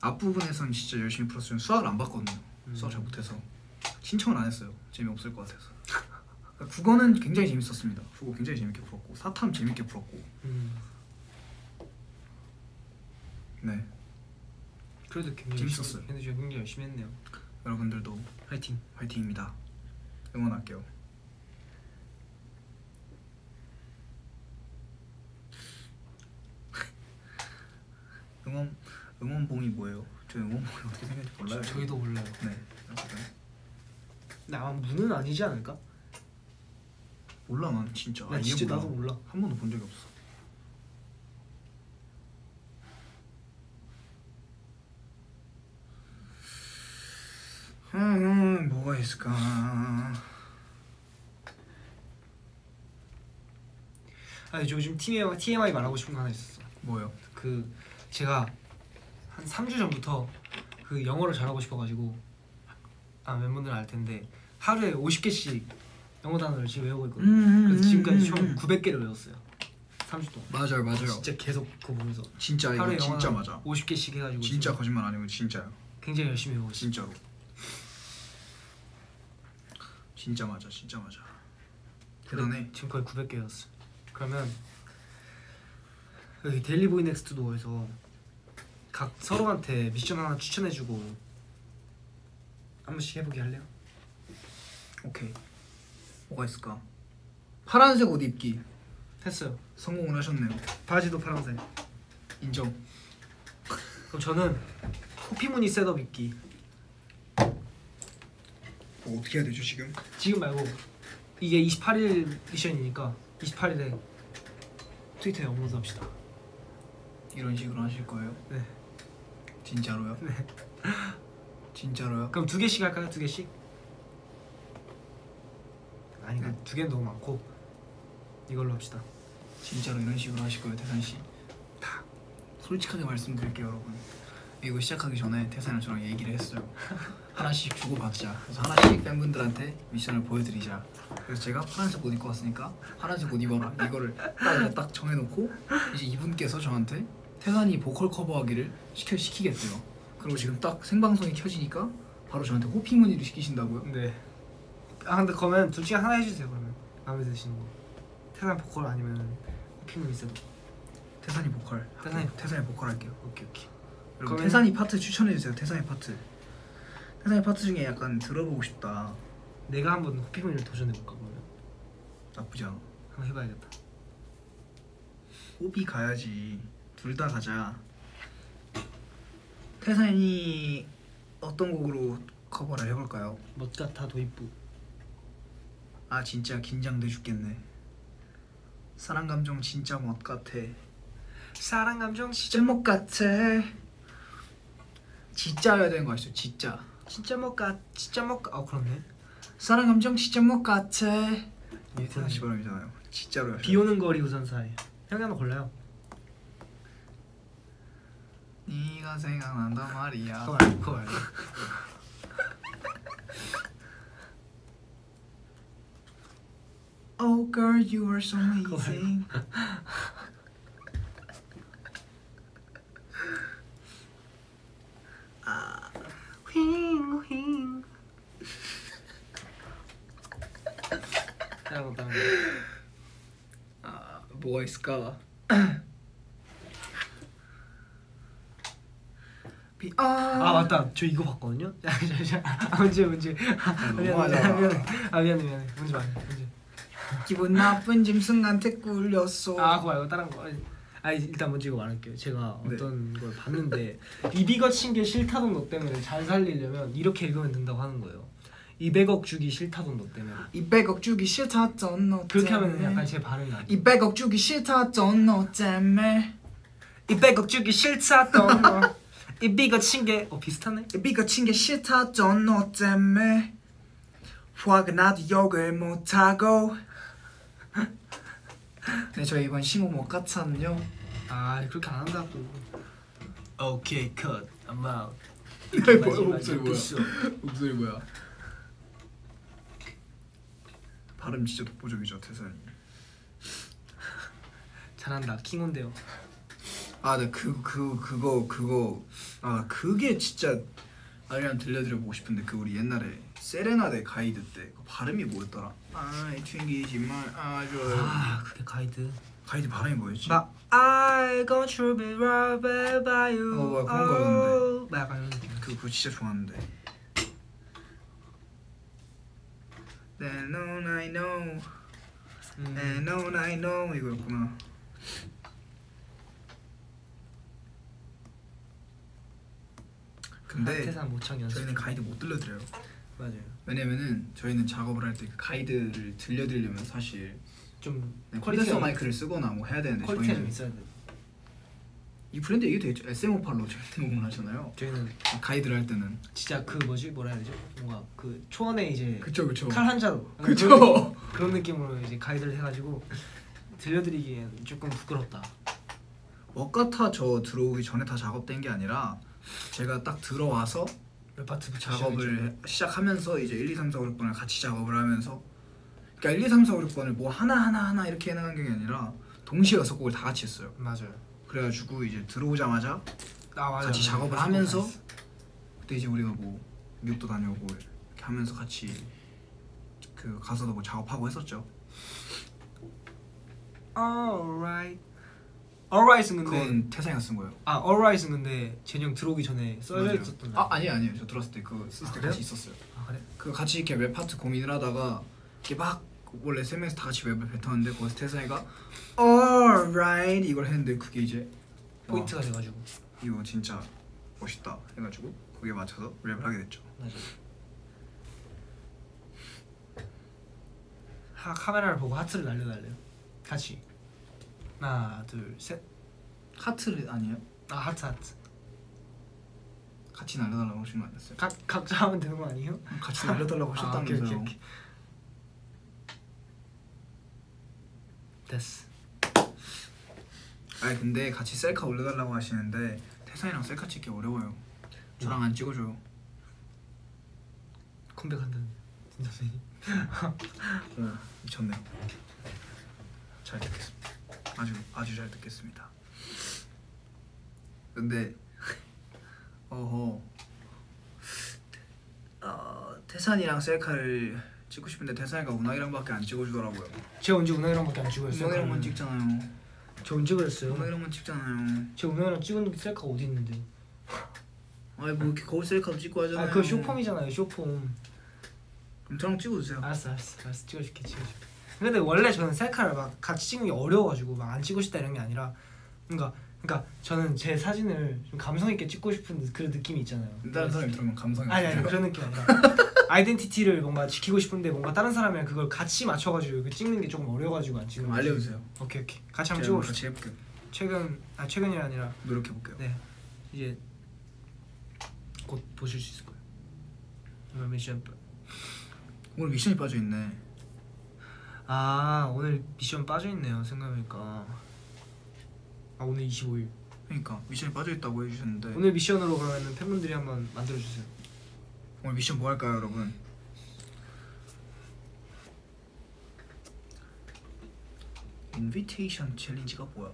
앞부분에서는 진짜 열심히 풀었으면 수학을 안 봤거든요 음. 수학 잘 못해서 신청을 안 했어요 재미없을 것 같아서 그러니까 국어는 굉장히 재밌었습니다 국어 굉장히 재밌게 풀었고 사탐 재밌게 풀었고 음. 네 그래도 굉장히 재밌었어요. 근데 저 굉장히 열심히 했네요. 여러분들도 파이팅. 화이팅입니다 응원할게요 응원 응원봉이 뭐예요? 저 응원봉이 어떻게 생겼는지 몰라요. 저, 저희도 몰라요. 네. 근데 아마 무는 아니지 않을까? 몰라 난 진짜. 나 아예 진짜 몰라. 나도 몰라. 한 번도 본 적이 없어. 음, 뭐가 있을까? 아니 저 요즘 TMI, TMI 말하고 싶은 거 하나 있었어. 뭐요? 그 제가 한 3주 전부터 그 영어를 잘하고 싶어가지고 아 멤버들은 알 텐데 하루에 50개씩 영어 단어를 지금 외우고 있거든요. 음, 그래서 지금까지 음, 총 음. 900개를 외웠어요. 3주 동안. 맞아요, 맞아요. 진짜 계속 그거 보면서 진짜 이거 진짜 맞아. 50개씩 해가지고 진짜 거짓말 아니고 진짜요. 굉장히 열심히 외우고. 진짜로. 진짜 맞아, 진짜 맞아. 대단해. 지금 거의 900개였어. 그러면 여기 daily BOYNEXTDOOR에서 각 서로한테 미션 하나 추천해주고 한 번씩 해보게 할래요? 오케이. 뭐가 있을까? 파란색 옷 입기. 했어요. 성공을 하셨네요. 바지도 파란색. 인정. 그럼 저는 호피무늬 셋업 입기. 뭐 어떻게 해야 되죠 지금? 지금 말고 이게 28일 미션이니까 28일에 트위터에 업로드합시다. 이런 식으로 하실 거예요? 네. 진짜로요? 네. 진짜로요? 그럼 두 개씩 할까요? 두 개씩? 아니 네. 두 개는 너무 많고 이걸로 합시다. 진짜로 이런 식으로 하실 거예요, 태산 씨? 다 솔직하게 말씀드릴게요, 여러분. 이거 시작하기 전에 태산이랑 저랑 얘기를 했어요. 하나씩 주고 받자. 그래서 하나씩 팬분들한테 미션을 보여드리자. 그래서 제가 파란색 옷 입고 왔으니까 파란색 옷 입어라. 이거를 딱, 딱 정해놓고 이제 이분께서 저한테 태산이 보컬 커버하기를 시켜 시키겠대요. 그리고 지금 딱 생방송이 켜지니까 바로 저한테 호피무늬를 시키신다고요? 네. 아 근데 그러면 둘 중에 하나 해주세요 그러면 마음에 드시는 거. 태산 보컬 아니면 호피무늬 setup. 태산이 보컬. 태산이 태산이 보컬 할게요. 오케이 오케이. 그러면- 태산이 파트 추천해 주세요. 태산이 파트. 태산이 파트 중에 약간 들어보고 싶다. 내가 한번 호피무늬를 도전해 볼까 그러면 나쁘지 않아. 한번 해봐야겠다. 호피 가야지. 둘 다 가자. 태산이 어떤 곡으로 커버를 해볼까요? 멋 같아 도입부. 아 진짜 긴장돼 죽겠네. 사랑 감정 진짜 멋 같아. 사랑 감정 진짜 멋 같아. 진짜여야 되는 거 아시죠? 진짜. 진짜 멋 같 진짜 멋 같. 아 그렇네. 사랑 감정 진짜 멋 같아. 예, 태산 씨 발음이잖아요. 진짜로요. 비 오는 거리 우선 사이. 형이 한번 골라요. 네가 생각난단 말이야. 그거 말고 그거 말고. Oh girl, you are so amazing. 아, 휑 휑. 다른 거 다른 거. 아, 뭐가 있을까? 비, 아, 아 맞다. 저 이거 봤거든요. 아 문제 문제 아. 미안해 미안해. 아 미안해 미안해. 문제 말해 문제 기분 나쁜 짐승한테 꿀렸어. 아 그거 말고 다른 거. 아 일단 먼저 이거 말할게요. 제가 네. 어떤 걸 봤는데 이비가 친 게 싫다던 너 때문에 잘 살리려면 이렇게 읽으면 된다고 하는 거예요. 200억 주기 싫다던 너 때문에. 200억 주기 싫다던 너 그렇게 때문에. 하면 약간 제 발음이 나죠 200억 주기 싫다던 너 때문에 200억 주기 싫다던 너 이비가 친게 어 비슷하네? 비가 친게 싫다던 너 때문에 화가 나도 욕을 못하고. 네 저희 이번 신곡 못 같았는요. 아 그렇게 안 한다고 오케이 컷 I'm out. 이게 뭐야, 목소리 뭐야? 목소리 뭐야? 발음 진짜 독보적이죠 태산이 잘한다. 킹온데요 아네그 그 그, 거 그거 아 그게 진짜 아리랑 들려드려보고 싶은데 그 우리 옛날에 세레나데 가이드 때 그 발음이 뭐였더라? 아이 튕기지만 아주 아 그게 가이드 가이드 발음이 뭐였지? 막 I gon' to be robbed by you 어, 뭐야, 그런 거였는데. 막 약간 이런 느낌 그 그거 진짜 좋았는데. Then I know, 음. and know I know 이거였구나. 근데 태산 모창 연습 저희는 가이드 못 들려드려요. 맞아요 왜냐면은 저희는 작업을 할때그 가이드를 들려드리려면 사실 좀 네, 좀- 마이크를 쓰거나 뭐 해야 되는데 퀄리티가 좀 저희는 있어야 돼이 브랜드 얘기도 했죠. SM58로 저희 녹음을 하잖아요. 저희는 가이드를 할 때는 진짜 그 뭐지 뭐라 해야 되죠 뭔가 그 초원에 이제 그쵸 그쵸. 칼 한 자루 그쵸. 그런, 그런 느낌으로 이제 가이드를 해가지고 들려드리기엔 조금 부끄럽다 워카타 저 들어오기 전에 다 작업된 게 아니라 제가 딱 들어와서 몇 파트 작업을 시작하면서 이제 1, 2, 3, 4, 5, 6번을 같이 작업을 하면서 그러니까 1, 2, 3, 4, 5, 6번을 뭐 하나 하나 하나 이렇게 해나간 게 아니라 동시에 여섯 곡을 다 같이 했어요. 맞아요. 그래가지고 이제 들어오자마자 아 맞아 같이 작업을 하면서 그때 이제 우리가 뭐 미국도 다녀오고 이렇게 하면서 같이 그 가서도 뭐 작업하고 했었죠. alright alright은 근데 그건 태산이가 쓴 거예요. 아 alright은 근데 재현이 형 들어오기 전에 써져 맞아요. 있었던 아 아니에요 아니에요. 저 들었을 때 그쓸 아, 때 그래요? 같이 있었어요. 아 그래? 그 같이 이렇게 랩 파트 고민을 하다가 이렇게 막 원래 세 명이서 다 같이 랩을 뱉었는데 거기서 태산이가 alright 이걸 했는데 그게 이제 포인트가 와, 돼가지고 이거 진짜 멋있다 해가지고 거기에 맞춰서 랩을 하게 됐죠. 맞아 하, 카메라를 보고 하트를 날려달래요 같이 하나 둘셋아 하트를 아니에요? 하트 하트 같이 날려달라고 하신 거 아니었어요? 각, 각자 하면 되는 거 아니에요? 같이 날려달라고 아, 하셨다면서요. 오케이. 됐어 아니 근데 같이 셀카 올려달라고 하시는데 태상이랑 셀카 찍기 어려워요. 저랑 안 찍어줘요. 컴백한다는 선생님 어, 미쳤네요. 잘 듣겠습니다. 아주 아주 잘 듣겠습니다. 근데 어허 어, 태산이랑 셀카를 찍고 싶은데 태산이가 운항이랑밖에 안 찍어주더라고요. 제가 언제 운항이랑밖에 안 찍어였어요? 운항이랑만 찍잖아요. 저 언제 그랬어요? 운항이랑만 찍잖아요. 제가 운항이랑 찍은 셀카가 어디 있는데 아니 뭐 이렇게 거울 셀카도 찍고 하잖아요. 아 그거 쇼폼이잖아요 쇼폼 그럼 저랑 찍어주세요. 알았어 알았어 알았어 찍어줄게 찍어줄게 근데 원래 저는 셀카를 막 같이 찍는 게 어려워가지고 막 안 찍고 싶다 이런 게 아니라 그러니까 그러니까 저는 제 사진을 좀 감성 있게 찍고 싶은 그 느낌이 있잖아요. 다른 사람이 들으면 감성이 아니 아니. 그런 느낌 아니라 아이덴티티를 뭔가 지키고 싶은데 뭔가 다른 사람이랑 그걸 같이 맞춰가지고 찍는 게 조금 어려가지고 안 찍는. 알려주세요. 오케이 오케이 같이 한번 찍어봅시다. 같이 해볼게요. 최근 아 최근이 아니라 노력해 볼게요. 네 이제 곧 보실 수 있을 거예요. 오늘 미션 오늘 미션이 빠져 있네. 아 오늘 미션 빠져 있네요 생각해보니까 아 오늘 25일 그러니까 미션이 빠져 있다고 해주셨는데 오늘, 오늘 미션으로 그러면 팬분들이 한번 만들어 주세요. 미션 뭐 할까요, 여러분? 인비테이션 챌린지가 뭐야?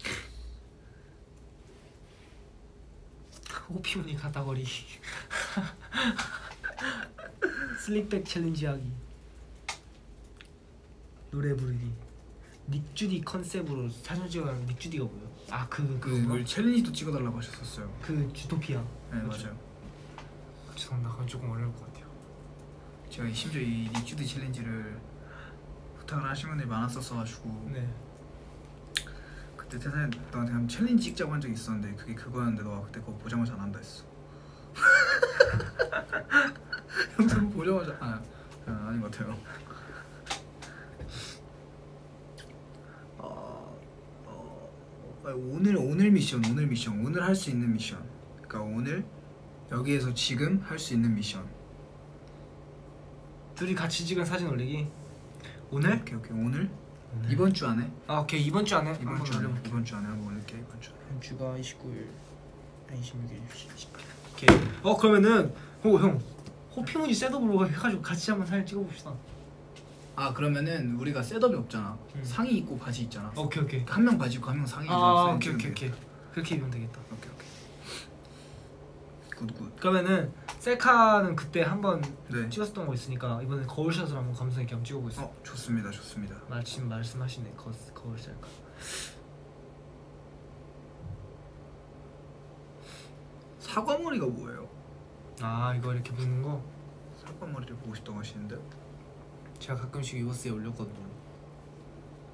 호피무늬 가다거리 슬립백 챌린지 하기 노래 부르기 닉주디 컨셉으로 사진 찍어가는 닉주디가 뭐예요? 아그 그 그걸 챌린지도 찍어달라고 하셨었어요. 그 주토피아 네 맞죠. 맞아요. 죄송합니다 그건 조금 어려울 것 같아요 제가 심지어 이 닉주디 챌린지를 부탁을 하신 분들이 많았었어가지고 네 그때 태산이 너한테 한 챌린지 찍자고 한 적이 있었는데 그게 그거였는데 너가 그때 그거 보자마자 안 한다 했어. 영상 보자마자 아, 아 아닌 것 같아요. 어, 어, 아니, 오늘 오늘 미션 오늘 미션 오늘 할 수 있는 미션. 그러니까 오늘 여기에서 지금 할 수 있는 미션. 둘이 같이 찍은 사진 올리기 오늘? 오케이 오케이 오늘 오늘. 이번 주 안에 아 오케이 이번 주 안에 이번 주 안에. 이번 주 안에 한번 올릴게 이번 주. 이번 주가 29일 아니 26일 28일 오케이 어 그러면은 어형 호피무늬 셋업으로 해가지고 같이 한번 사진 찍어봅시다 아 그러면은 우리가 setup이 없잖아. 음. 상의 입고 바지 있잖아. 오케이 오케이 한 명 바지 입고 한 명 상의 아 오케이 오케이 돼. 오케이 그렇게 입으면 되겠다 오케이 오케이. good good. 그러면은 셀카는 그때 한번 네. 찍었던 거 있으니까 이번에 거울샷을 한번 감성 있게 한번 찍어보겠습니다 어 좋습니다 좋습니다. 마침 말씀하시네 거, 거울 셀카 사과머리가 뭐예요? 아 이거 이렇게 붙는 거 사과머리를 보고 싶다고 하시는데 제가 가끔씩 유버스에 올렸거든요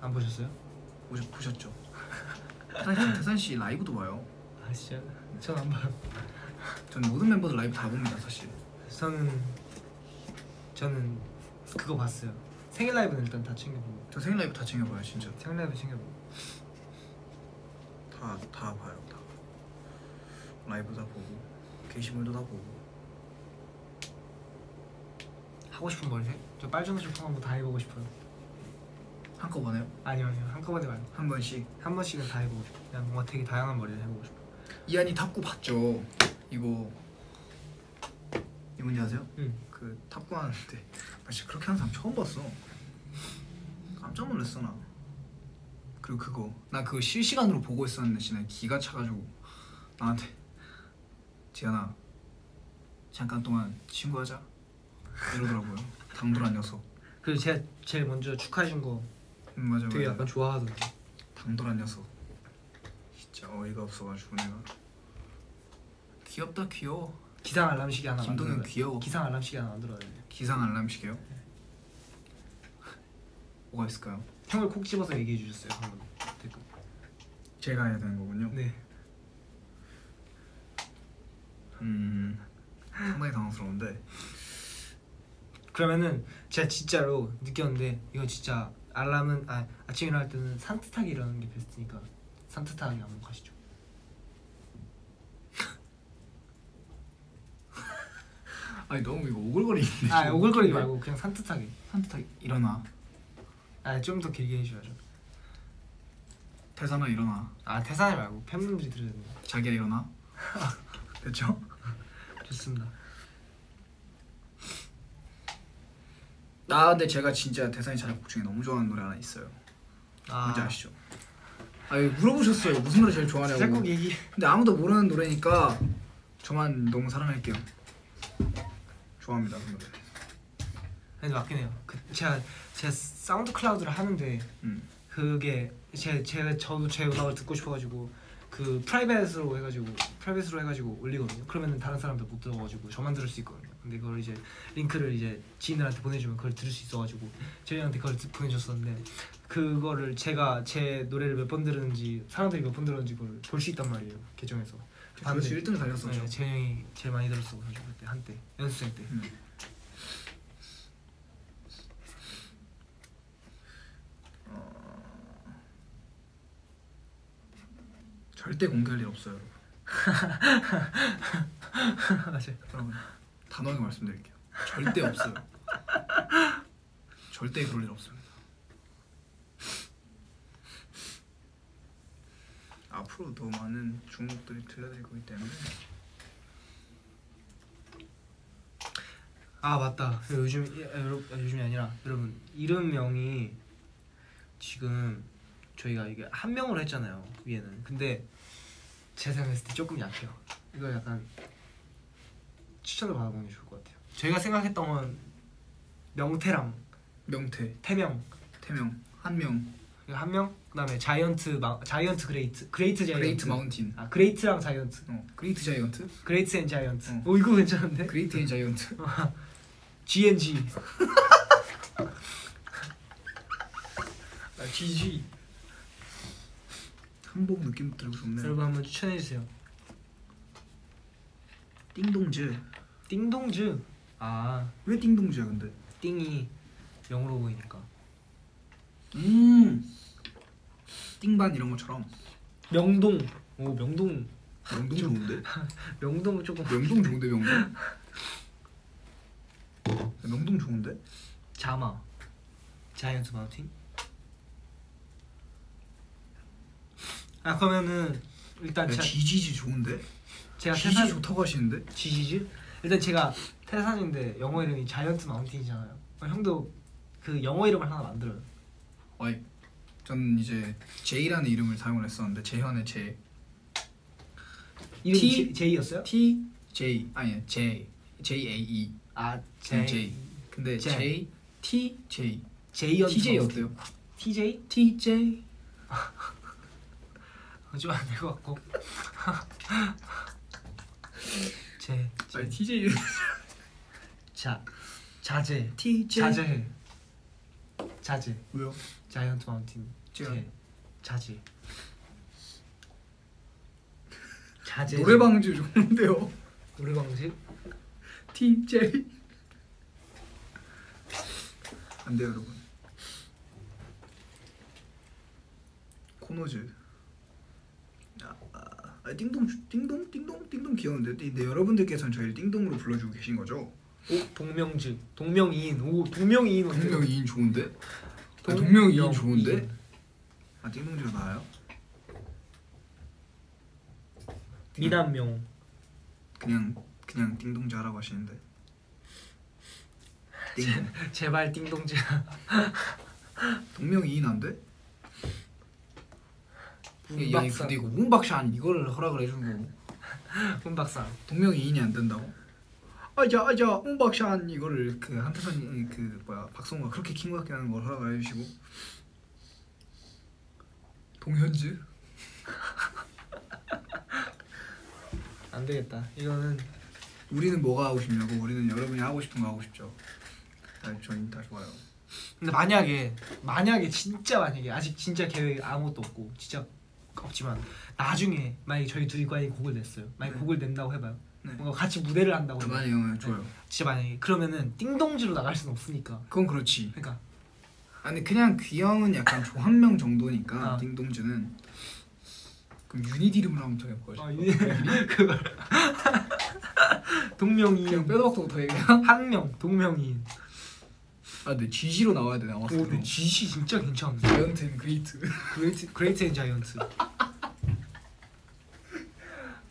안 보셨어요? 보셨, 보셨죠? 태산 씨, 태산 씨 라이브도 봐요. 아 진짜 전 안 봐요 저는 모든 멤버들 라이브 다 봅니다 사실. 저는 저는 그거 봤어요 생일 라이브는 일단 다 챙겨보고 저 생일 라이브 다 챙겨봐요 진짜. 생일 라이브 챙겨보고 다 다 봐요 다. 라이브 다 보고 게시물도 다 보고. 하고 싶은 머리색? 저 빨주노초 포함한 거다 해보고 싶어요. 한꺼번에요? 아니요 아니요. 한꺼번에 말고 한 번씩. 한 번씩은 다 해보고 싶어요. 그냥 뭔가 되게 다양한 머리를 해보고 싶어요. 이한이 탑구 봤죠? 이거. 이 뭔지 아세요? 응. 그 탑구 하는데 나 진짜 그렇게 하는 사람 처음 봤어. 깜짝 놀랐어 나. 그리고 그거. 나 그거 실시간으로 보고 있었는데 진짜 기가 차가지고. 나한테 지현아 잠깐 동안 친구하자 이러더라고요. 당돌한 녀석. 그리고 제가 제일 먼저 축하해준 거 음, 맞아 되게 맞아. 약간 좋아하던데. 당돌한 녀석. 진짜 어이가 없어가지고 내가. 귀엽다 귀여워. 기상 알람시계 하나 김동현 만들어요 귀여워. 기상 알람시계 하나 만들어야 돼. 기상 알람시계요? 뭐가 있을까요? 형을 콕 집어서 얘기해 주셨어요 방금. 댓글. 제가 해야 되는 거군요. 네. 음 상당히 당황스러운데 그러면은 제가 진짜로 느꼈는데 이거 진짜 알람은 아 아침에 일어날 때는 산뜻하게 일어나는 게 베스트니까 산뜻하게 한번 가시죠 아니 너무 이거 오글거리는데. 아좀 오글거리기 웃긴데? 말고 그냥 산뜻하게 산뜻하게 일어나. 아좀 더 길게 해줘야죠 태산아 일어나. 아 태산이 말고 팬분들이 돼요 자기야 일어나. 됐죠? 좋습니다 아 근데 제가 진짜 태산이 자작곡 중에 너무 좋아하는 노래 하나 있어요. 아 뭔지 아시죠? 아 이거 물어보셨어요. 무슨 노래 제일 좋아하냐고. 자작곡 얘기 근데 아무도 모르는 노래니까 저만 너무 사랑할게요. 좋아합니다 그 노래. 근데 맞긴 해요 그 제가 제가 SoundCloud를 하는데 음. 그게 제 제가 저도 제 음악을 듣고 싶어가지고 그 private으로 해가지고 private으로 해가지고 올리거든요. 그러면은 다른 사람들 못 들어가지고 저만 들을 수 있거든요. 근데 그걸 이제 링크를 이제 지인들한테 보내주면 그걸 들을 수 있어가지고 저희한테 그걸 듣- 보내줬었는데 그거를 제가 제 노래를 몇 번 들었는지 사람들이 몇 번 들었는지 그걸 볼 수 있단 말이에요 계정에서 조회수 1등 달렸었죠. 네, 재형이 제일 많이 들었어 가지고 그때 한때 연습생 때 음. 어, 절대 공개할 일 없어요, 여러분. 맞아요 여러분 단호하게 말씀드릴게요. 절대 없어요. 절대 그럴 일 없습니다. 앞으로 더 많은 주목들이 거기 때문에 아 맞다 요즘 아, 여러분 아, 요즘이 아니라 여러분 이름명이 지금 저희가 이게 한 명으로 했잖아요 위에는 근데 제 생각했을 때 조금 약해요 이거 약간 추천을 받아보는 게 좋을 것 같아요. 저희가 생각했던 건 명태랑 명태, 태명. 태명, 한명, 한 명, 그다음에 giant 마, giant great. great giant. great mountain, 아 great랑 giant. 어, great giant, great and giant. 어. 오 이거 괜찮은데? great and giant. GNG 아, GG 한복 느낌 들고 좋네요. 여러분 한번 추천해 주세요. 띵동즈. 띵동즈 아 왜 띵동즈야 근데? 띵이 영어로 보이니까 음. 띵반 이런 것처럼. 명동 오 명동 명동 좋은데? 명동 조금 명동 좋은데 명동? 명동 좋은데? 자마 자이언트 마운틴 아 그러면은 일단 야, 제가, 지지지 좋은데? 제가 지지 태산 좋다고 하시는데? 지지즈 일단 제가 태산인데 영어 이름이 자이언트 마운틴이잖아요 어, 형도 그 영어 이름을 하나 만들어요 아이, 저는 이제 제이라는 이름을 사용을 했었는데 재현의 제 이름이 T? 제- 제이였어요? T J 아니 J J A E 아 제이 J 근데 J. J T J J 마운틴. 어때요? TJ? T J 좀 안 될 것 같고 제, 아니 제 T J 자 자제. T J 자제해 자제. 왜요? 자이언트 마운틴. 제 자제. 자제. 노래방주 좋은데요? 노래방식 T J 안 돼요 여러분. 코너즈. 아, 아, 아, 띵동 주- 띵동 띵동 띵동 귀여운데 근데 여러분들께서는 저희를 띵동으로 불러주고 계신 거죠? 오 동명즈 동명이인 오 동명이인 어때요? 동명이인 좋은데? 아, 동명이인. 동명이인 좋은데? 아 띵동즈가 나아요? 미남명 그냥 그냥 띵동즈 하라고 하시는데 띵동 제발 띵동즈 동명이인 안 돼? 야 이거 근데 이거 문박산 이거를 허락을 해주는 거고. 문박산 동명이인이 안 된다고? 아자 아자 문박산 이거를 그 한태선이 그 뭐야 박성호가 그렇게 킹받게 하는 걸 허락을 해주시고. 동현즈 안 되겠다. 이거는 우리는 뭐가 하고 싶냐고. 우리는 여러분이 하고 싶은 거 하고 싶죠. 아, 저희 다 좋아요. 근데 만약에 만약에 진짜 만약에 아직 진짜 계획 아무것도 없고 진짜 없지만 나중에 만약에 저희 둘이 과연 곡을 냈어요. 만약 네. 곡을 낸다고 해봐요. 네. 뭔가 같이 무대를 한다고. 많이 형 좋아요. 진짜 만약에 그러면은 띵동지로 나갈 수는 없으니까. 그건 그렇지. 그러니까. 아니 그냥 귀형은 약간 한 명 정도니까 아. 띵동즈는 그럼 유닛 이름으로 한번 정해볼까요? 아, 이- 그걸. 동명이인. 그냥 빼도 박도 더 얘기해 한명 동명이인 아 근데 GG로 나와야 돼 나왔을 오때 근데 GC 진짜 괜찮은데? 자이언트 앤 그레이트? 그레이트 그레이트 앤 자이언트.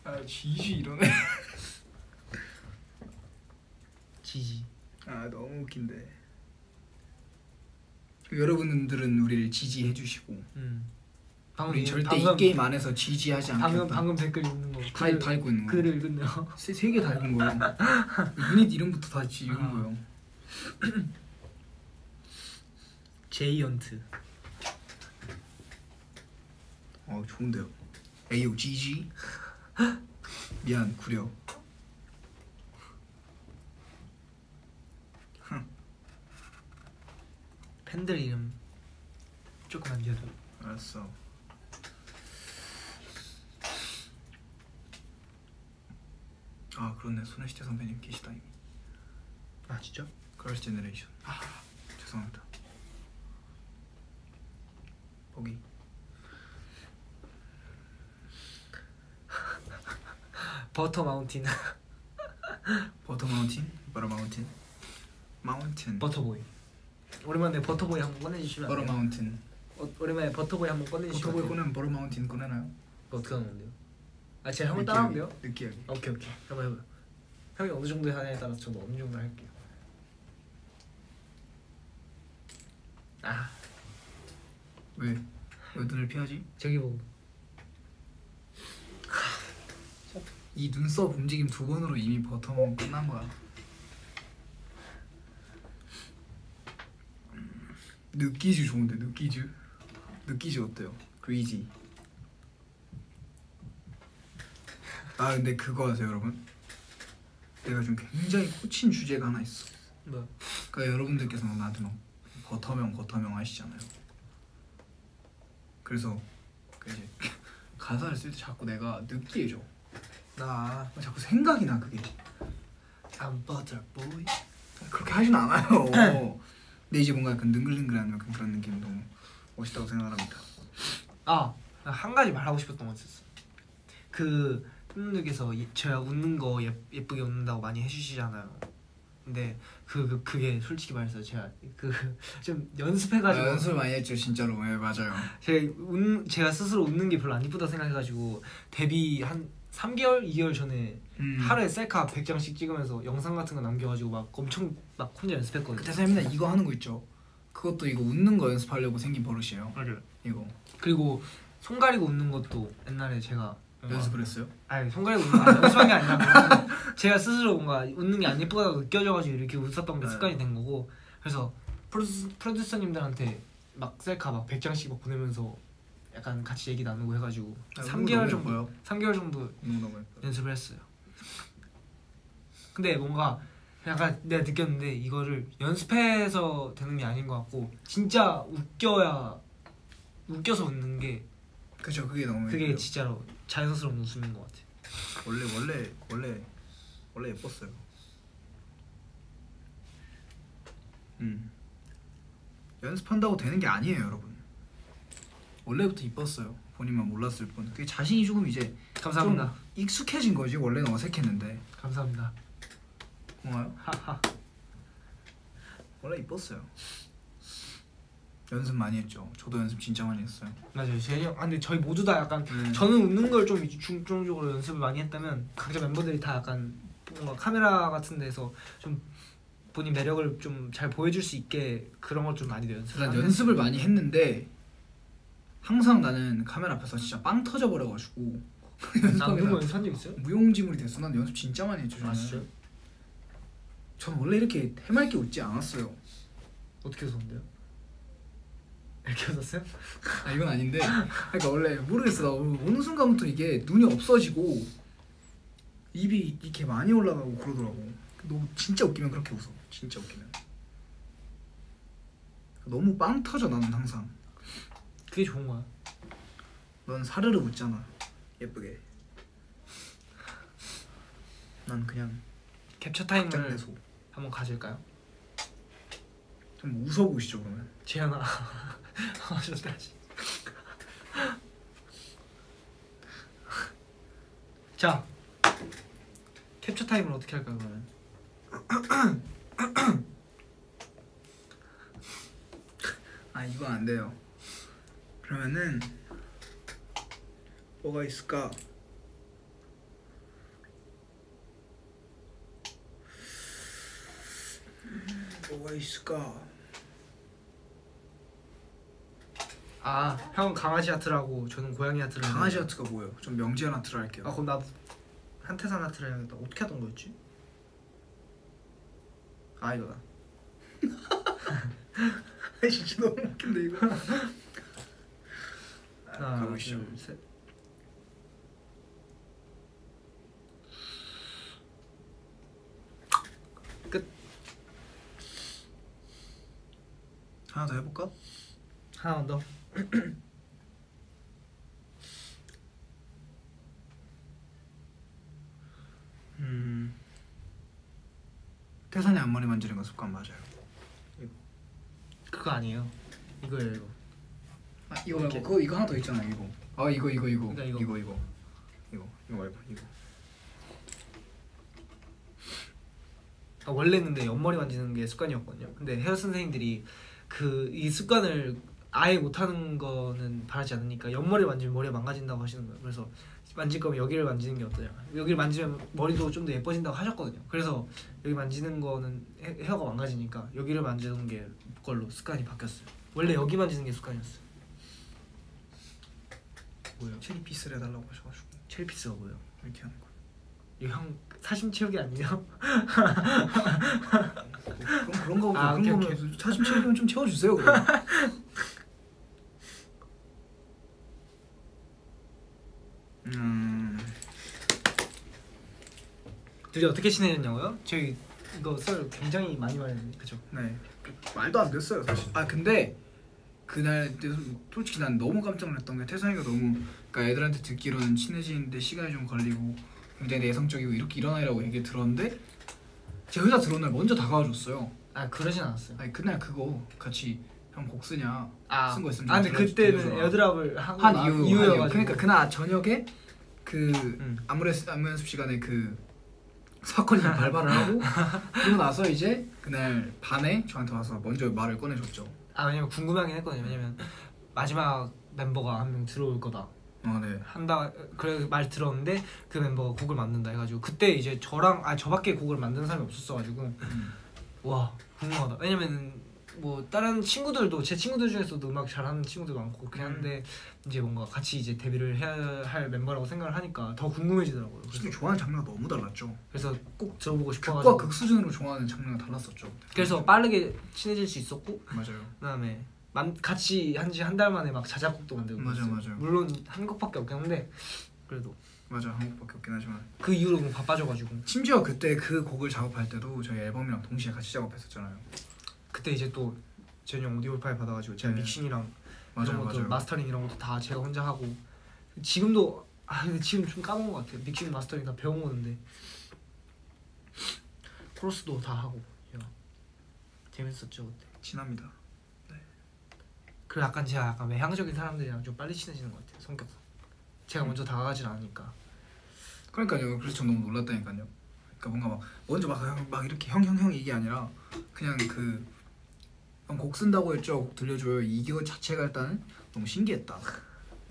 아 GG 이러네. GG 아 너무 웃긴데. 여러분들은 우리를 지지해 주시고 음. 방금 우리 절대 방금, 이 게임 안에서 지지하지 않겠다. 방금 방금 댓글 읽는 거. 다, 글을- 다 읽고 있는 거예요 글을 읽었네요. 세개 다 읽은 거예요. 유닛 이름부터 다 지- 읽은 아. 거예요 제이언트. 어 좋은데요. AOGG 미안 구려. 팬들 이름 조금 남겨줘. 알았어. 아 그렇네. 소녀시대 선배님 계시다 이미. 아 진짜? 걸스 제네레이션 아 죄송합니다. 보기. 버터 마운틴. butter mountain? butter mountain? mountain. butter boy. 오랜만에 butter boy 한번 꺼내주시면 안 버터 돼요? mountain. 어, 오랜만에 butter boy 한번 꺼내주시면 butter boy 안 돼요? 꺼내면 butter mountain 꺼내나요? 어떻게 하는 건데요? 아 제가 한번 따라하면 돼요? 느끼하게. 오케이 오케이 한번 해봐요. 형이 어느 정도 하냐에 따라서 저도 어느 정도 할게요. 아 왜? 왜 눈을 피하지? 저기 보고 이 눈썹 움직임 두 번으로 이미 버터 먹으면 끝난 거야. 느끼즈 좋은데 느끼즈? 느끼즈 어때요? 그리지. 아 근데 그거 아세요 여러분? 내가 좀 굉장히 꽂힌 주제가 하나 있어. 뭐 그러니까 여러분들께서 나한테 막 버터명 버터명 하시잖아요. 그래서 그 이제 가사를 쓸 때 자꾸 내가 느끼해져. 나 자꾸 생각이 나 그게. I'm butter boy. 그렇게 하진 않아요. 근데 이제 뭔가 약간 능글능글한 그런 느낌 너무 멋있다고 생각합니다. 아, 나 한 가지 말하고 싶었던 거 있었어. 그 팬분들께서 이- 제가 웃는 거 예, 예쁘게 웃는다고 많이 해주시잖아요. 근데 그, 그 그게 솔직히 말해서 제가 그 좀 연습해가지고 아, 연습을 많이 했죠 진짜로. 네 맞아요. 제가 웃 제가 스스로 웃는 게 별로 안 이쁘다 생각해가지고 데뷔 한 3개월 2개월 전에 음. 하루에 셀카 100장씩 찍으면서 영상 같은 거 남겨가지고 막 엄청 막 혼자 연습했거든요. 그때 선생님 이거 하는 거 있죠. 그것도 이거 웃는 거 연습하려고 생긴 버릇이에요. 맞아요. 이거 그리고 손 가리고 웃는 것도 옛날에 제가 연습을 했어요? 아니 손 가리고 웃는 거 아니, 게 아니라 제가 스스로 뭔가 웃는 게 안 예쁘다고 느껴져가지고 이렇게 웃었던 게 네. 습관이 된 거고 그래서 프로듀스, 프로듀서님들한테 막 셀카 막 100장씩 막 보내면서 약간 같이 얘기 나누고 해가지고 아, 3개월 정도 예뻐요. 3개월 정도. 연습을 했어요. 근데 뭔가 약간 내가 느꼈는데 이거를 연습해서 되는 게 아닌 것 같고 진짜 웃겨야 웃겨서 웃는 게 그죠 그게 너무 그게 예뻐요. 진짜로 자연스러운 웃음인 것 같아. 원래 원래 원래 원래 예뻤어요. 음 연습한다고 되는 게 아니에요, 여러분. 원래부터 이뻤어요. 본인만 몰랐을 뿐. 그게 자신이 조금 이제 감사합니다. 좀 익숙해진 거지. 원래는 어색했는데. 감사합니다. 고마워요. 하하. 원래 이뻤어요. 연습 많이 했죠. 저도 연습 진짜 많이 했어요. 맞아요. 제일 형. 아, 근데 저희 모두 다 약간 네. 저는 웃는 걸 좀 중점적으로 연습을 많이 했다면 각자 멤버들이 다 약간 뭔가 카메라 같은 데서 좀 본인 매력을 좀 잘 보여줄 수 있게 그런 걸 좀 많이 연습을 난 연습을 많이 했는데 항상 나는 카메라 앞에서 진짜 빵 터져 버려가지고 나 웃는 거 연습한 적 있어요? 무용지물이 됐어. 난 연습 진짜 많이 했죠. 저는. 전 원래 이렇게 해맑게 웃지 않았어요. 어떻게 웃었는데요? 이렇게 웃었어요? 아 이건 아닌데. 그러니까 원래 모르겠어. 나 어느 순간부터 이게 눈이 없어지고 입이 이렇게 많이 올라가고 그러더라고. 너무 진짜 웃기면 그렇게 웃어. 진짜 웃기면. 너무 빵 터져 나는 항상. 그게 좋은 거야. 넌 사르르 웃잖아. 예쁘게. 난 그냥 캡처 타임을. 한번 가질까요? 좀 웃어보시죠 그러면. 재현아. 아, 좋다. 자, 캡처 타임을 어떻게 할까요 그러면? 아 이건 안 돼요. 그러면은 뭐가 있을까? 음, 뭐가 있을까? 아, 형은 강아지 하트라고 저는 고양이 하트를. 강아지 하트가 뭐예요? 좀 명지한 하트로 할게요. 아 그럼 나도 한태산 하트를 해야겠다. 어떻게 하던 거였지? 아 이거다. 진짜 너무 웃긴데 이거. 하나, 가보시죠. 둘, 셋. 끝. 하나 더 해볼까? 하나만 더. 음. 태산이 앞머리 만지는 거 습관 맞아요. 그거 아니에요. 이거예요 이거. 아 이거. 말고 그거 이거 하나 더 있잖아 이거. 아 이거 이거 이거 그러니까 이거. 이거 이거 이거 이거 말고 이거. 아, 원래 근데 옆머리 만지는 게 습관이었거든요. 근데 헤어 선생님들이 그 이 습관을 아예 못하는 거는 바라지 않으니까 옆머리 만지면 머리가 망가진다고 하시는 거예요. 그래서 만질 거면 여기를 만지는 게 어떠냐. 여기를 만지면 머리도 좀 더 예뻐진다고 하셨거든요. 그래서 여기 만지는 거는 헤, 헤어가 망가지니까 여기를 만지는 게 걸로 습관이 바뀌었어요. 원래 여기 만지는 게 습관이었어요. 뭐예요? 체리 피스를 해달라고 하셔가지고 체리피스가 뭐예요? 이렇게 하는 거. 이거 형 사심 채우기 아니에요? 그럼 그런 거 아, 그런 오케이, 거면 사심 채우면 좀 채워주세요. 그럼. 음. 둘이 어떻게 지내셨냐고요? 저희 이거 썰 굉장히 많이 말했는데 그죠? 네 말도 안 됐어요 사실 아 근데 그날 때 솔직히 난 너무 깜짝 놀랐던 게 태산이가 너무 그러니까 애들한테 듣기로는 친해지는데 시간이 좀 걸리고 굉장히 내성적이고 이렇게 일어나라고 얘기 들었는데 제 회사 들어온 날 먼저 다가와 줬어요 아 그러진 않았어요. 아니 그날 그거 같이 형 곡 쓰냐 아, 쓴 거 있으면 아좀 근데 그때는. 에어드랍을 하고 한 나- 이유 이후여가지고 한 이유. 그러니까 그날 저녁에 그 음. 안무 연습 안무 연습 시간에 그 사건이 발발을 하고 그러고 나서 이제 그날 밤에 저한테 와서 먼저 말을 꺼내줬죠. 아 왜냐면 궁금하긴 했거든요. 왜냐면 마지막 멤버가 한 명 들어올 거다 어, 네. 한다 그래 말 들었는데 그 멤버가 곡을 만든다 해가지고 그때 이제 저랑 아 저밖에 곡을 만드는 사람이 없었어가지고 음. 와 궁금하다. 왜냐면 뭐 다른 친구들도 제 친구들 중에서도 음악 잘하는 친구들 많고 그렇긴 음. 한데 이제 뭔가 같이 이제 데뷔를 해야 할 멤버라고 생각을 하니까 더 궁금해지더라고요. 솔직히 좋아하는 장르가 너무 달랐죠. 그래서 꼭 들어보고 극과 싶어가지고 극 수준으로 좋아하는 장르가 달랐었죠. 그래서 빠르게 친해질 수 있었고 맞아요. 그다음에 만, 같이 한 지 한 달 만에 막 자작곡도 만들고 맞아, 그랬어요. 맞아요. 물론 한 곡밖에 없긴 한데 그래도 맞아 한국밖에 없긴 하지만 그 이후로 너무 바빠져가지고 심지어 그때 그 곡을 작업할 때도 저희 앨범이랑 동시에 같이 작업했었잖아요. 그때 이제 또 제형 오디오 파일 받아가지고 제가 네. 믹싱이랑 맞아요, 이런 것도 맞아요. 마스터링 이런 것도 다 제가 혼자 하고 지금도 아 근데 지금 좀 까먹은 것 같아요 믹싱 마스터링 다 배운 거는데 코러스도 다 하고 야. 재밌었죠 그때 친합니다. 그리고 약간 제가 약간 외향적인 사람들이랑 좀 빨리 친해지는 것 같아요 성격상 제가 먼저 다가가진 않으니까 그러니까요. 그래서 전 너무 놀랐다니까요. 그러니까 뭔가 막 먼저 막, 형- 막 이렇게 형 형 형 이게 아니라 그냥 그 형 곡 쓴다고 했죠. 곡 들려줘요. 이거 자체가 일단 너무 신기했다.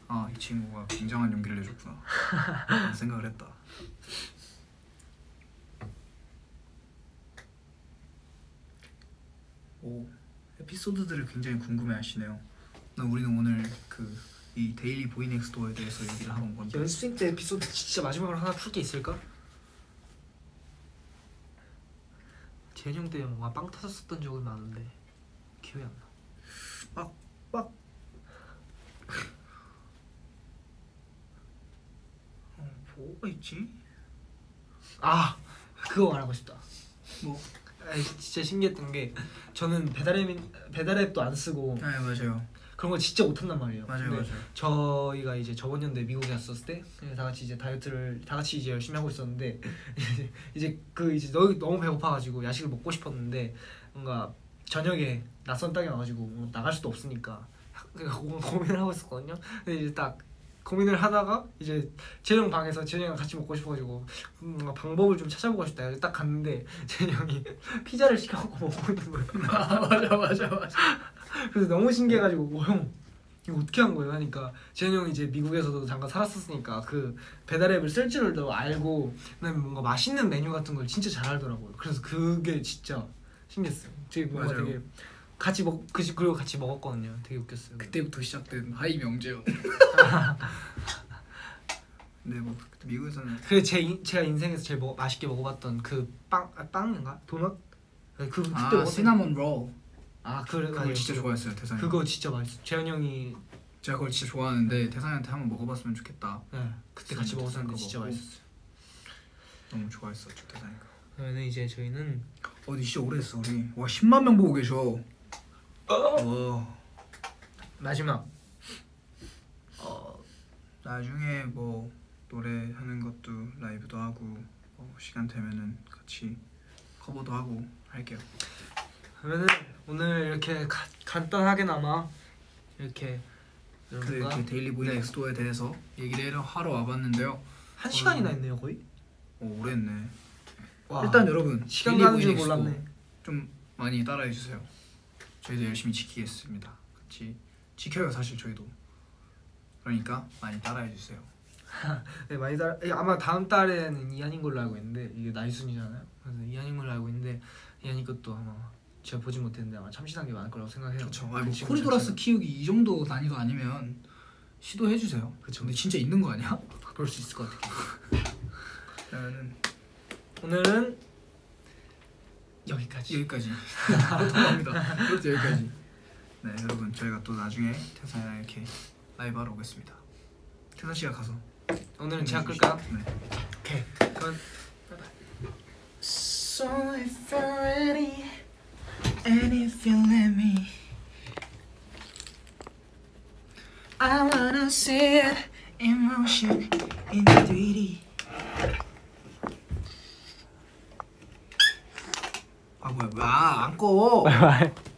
아 이 친구가 굉장한 용기를 내줬구나. 라는 생각을 했다. 오 에피소드들을 굉장히 궁금해하시네요. 나 우리는 오늘 그 이 daily 보이넥스도어에 대해서 얘기를 하는 건데. 연습생 때 에피소드 진짜 마지막으로 하나 풀 게 있을까? 형 때문에 뭔가 빵 터졌었던 적은 많은데 기억이 안 나. 어, 뭐가 있지? 아 그거 말하고 싶다. 뭐? 아 진짜 신기했던 게 저는 배달앱 배달앱도 안 쓰고 네 맞아요. 그런 거 진짜 못한단 말이에요. 맞아요, 맞아요. 저희가 이제 저번 연도에 미국에 갔었을 때 다 같이 이제 다이어트를 다 같이 이제 열심히 하고 있었는데 이제- 그 이제 너무 너무 배고파가지고 야식을 먹고 싶었는데 뭔가 저녁에 낯선 땅에 와가지고 뭐 나갈 수도 없으니까 그러니까 고- 고민을 하고 있었거든요. 근데 이제 딱 고민을 하다가 이제 재영 방에서 재영이랑 같이 먹고 싶어가지고 뭔가 방법을 좀 찾아보고 싶다. 그래서 딱 갔는데 재영이 피자를 시켜갖고 먹고 있는 거예요. 아, 맞아 맞아 맞아. 그래서 너무 신기해가지고 뭐 형 이거 어떻게 한 거예요? 하니까 재현 형이 이제 미국에서도 잠깐 살았었으니까 그 배달앱을 쓸 줄도 알고 그다음에 뭔가 맛있는 메뉴 같은 걸 진짜 잘 알더라고요. 그래서 그게 진짜 신기했어요. 되게 뭔가 맞아요. 되게 같이 먹 그, 그리고 같이 먹었거든요. 되게 웃겼어요. 그때부터 시작된 하이 명재요. 네, 뭐 그때 미국에서는 그래 제 인- 제가 인생에서 제일 먹, 맛있게 먹어봤던 그빵 아, 빵인가 도넛 그 그때 아 먹었던- 시나몬 롤 아 그래 그걸. 진짜 좋아했어요 태산이. 그거 진짜 맛있어. 재현 형이 제가 그걸 진짜 좋아하는데 태산이한테 한번 먹어봤으면 좋겠다. 네, 그때 같이 먹었었는데 진짜 먹고. 맛있었어요. 너무 좋아했었죠 태산이가. 그러면 이제 저희는 어디 진짜 오래 했어 우리. 와 10만 명 보고 계셔. 오. 마지막 어 나중에 뭐 노래하는 것도 라이브도 하고 뭐 시간 되면은 같이 커버도 하고 할게요. 그러면은 오늘 이렇게 가, 간단하게나마 이렇게 그 이렇게 daily 보이 네. 넥스도어에 대해서 얘기를 하러 와봤는데요. 한 시간이나 음. 했네요 거의. 오 오래 했네. 와, 일단 여러분 시간 가는 줄 몰랐네. 좀 많이 따라해 주세요. 저희도 열심히 지키겠습니다. 같이 지켜요 사실 저희도. 그러니까 많이 따라해 주세요. 네 많이 따라 예, 아마 다음 달에는 이한인 걸로 알고 있는데 이게 나이 순이잖아요. 그래서 이한인 걸로 알고 있는데 이한이 것도 아마 제가 보지 못했는데 아마 참신한 게 많을 거라고 생각해요. 그렇죠. 그 아니, 뭐 친구 코리도라스. 키우기 이 정도 난이도 아니면 시도해 주세요. 그쵸. 근데 진짜 있는 거 아니야? 그럴 수 있을 것 같아요. 그러면은 오늘은 여기까지. 여기까지. 그렇다고 합니다. 그렇죠 여기까지. 네 여러분 저희가 또 나중에 태산이랑 이렇게 라이브 하러 오겠습니다. 태산 씨가 가서 오늘은 제가 끌까요? 네. 오케이. 그럼 So if you're ready and if you let me I wanna see it in motion in 3D 아 뭐야 아안 꺼.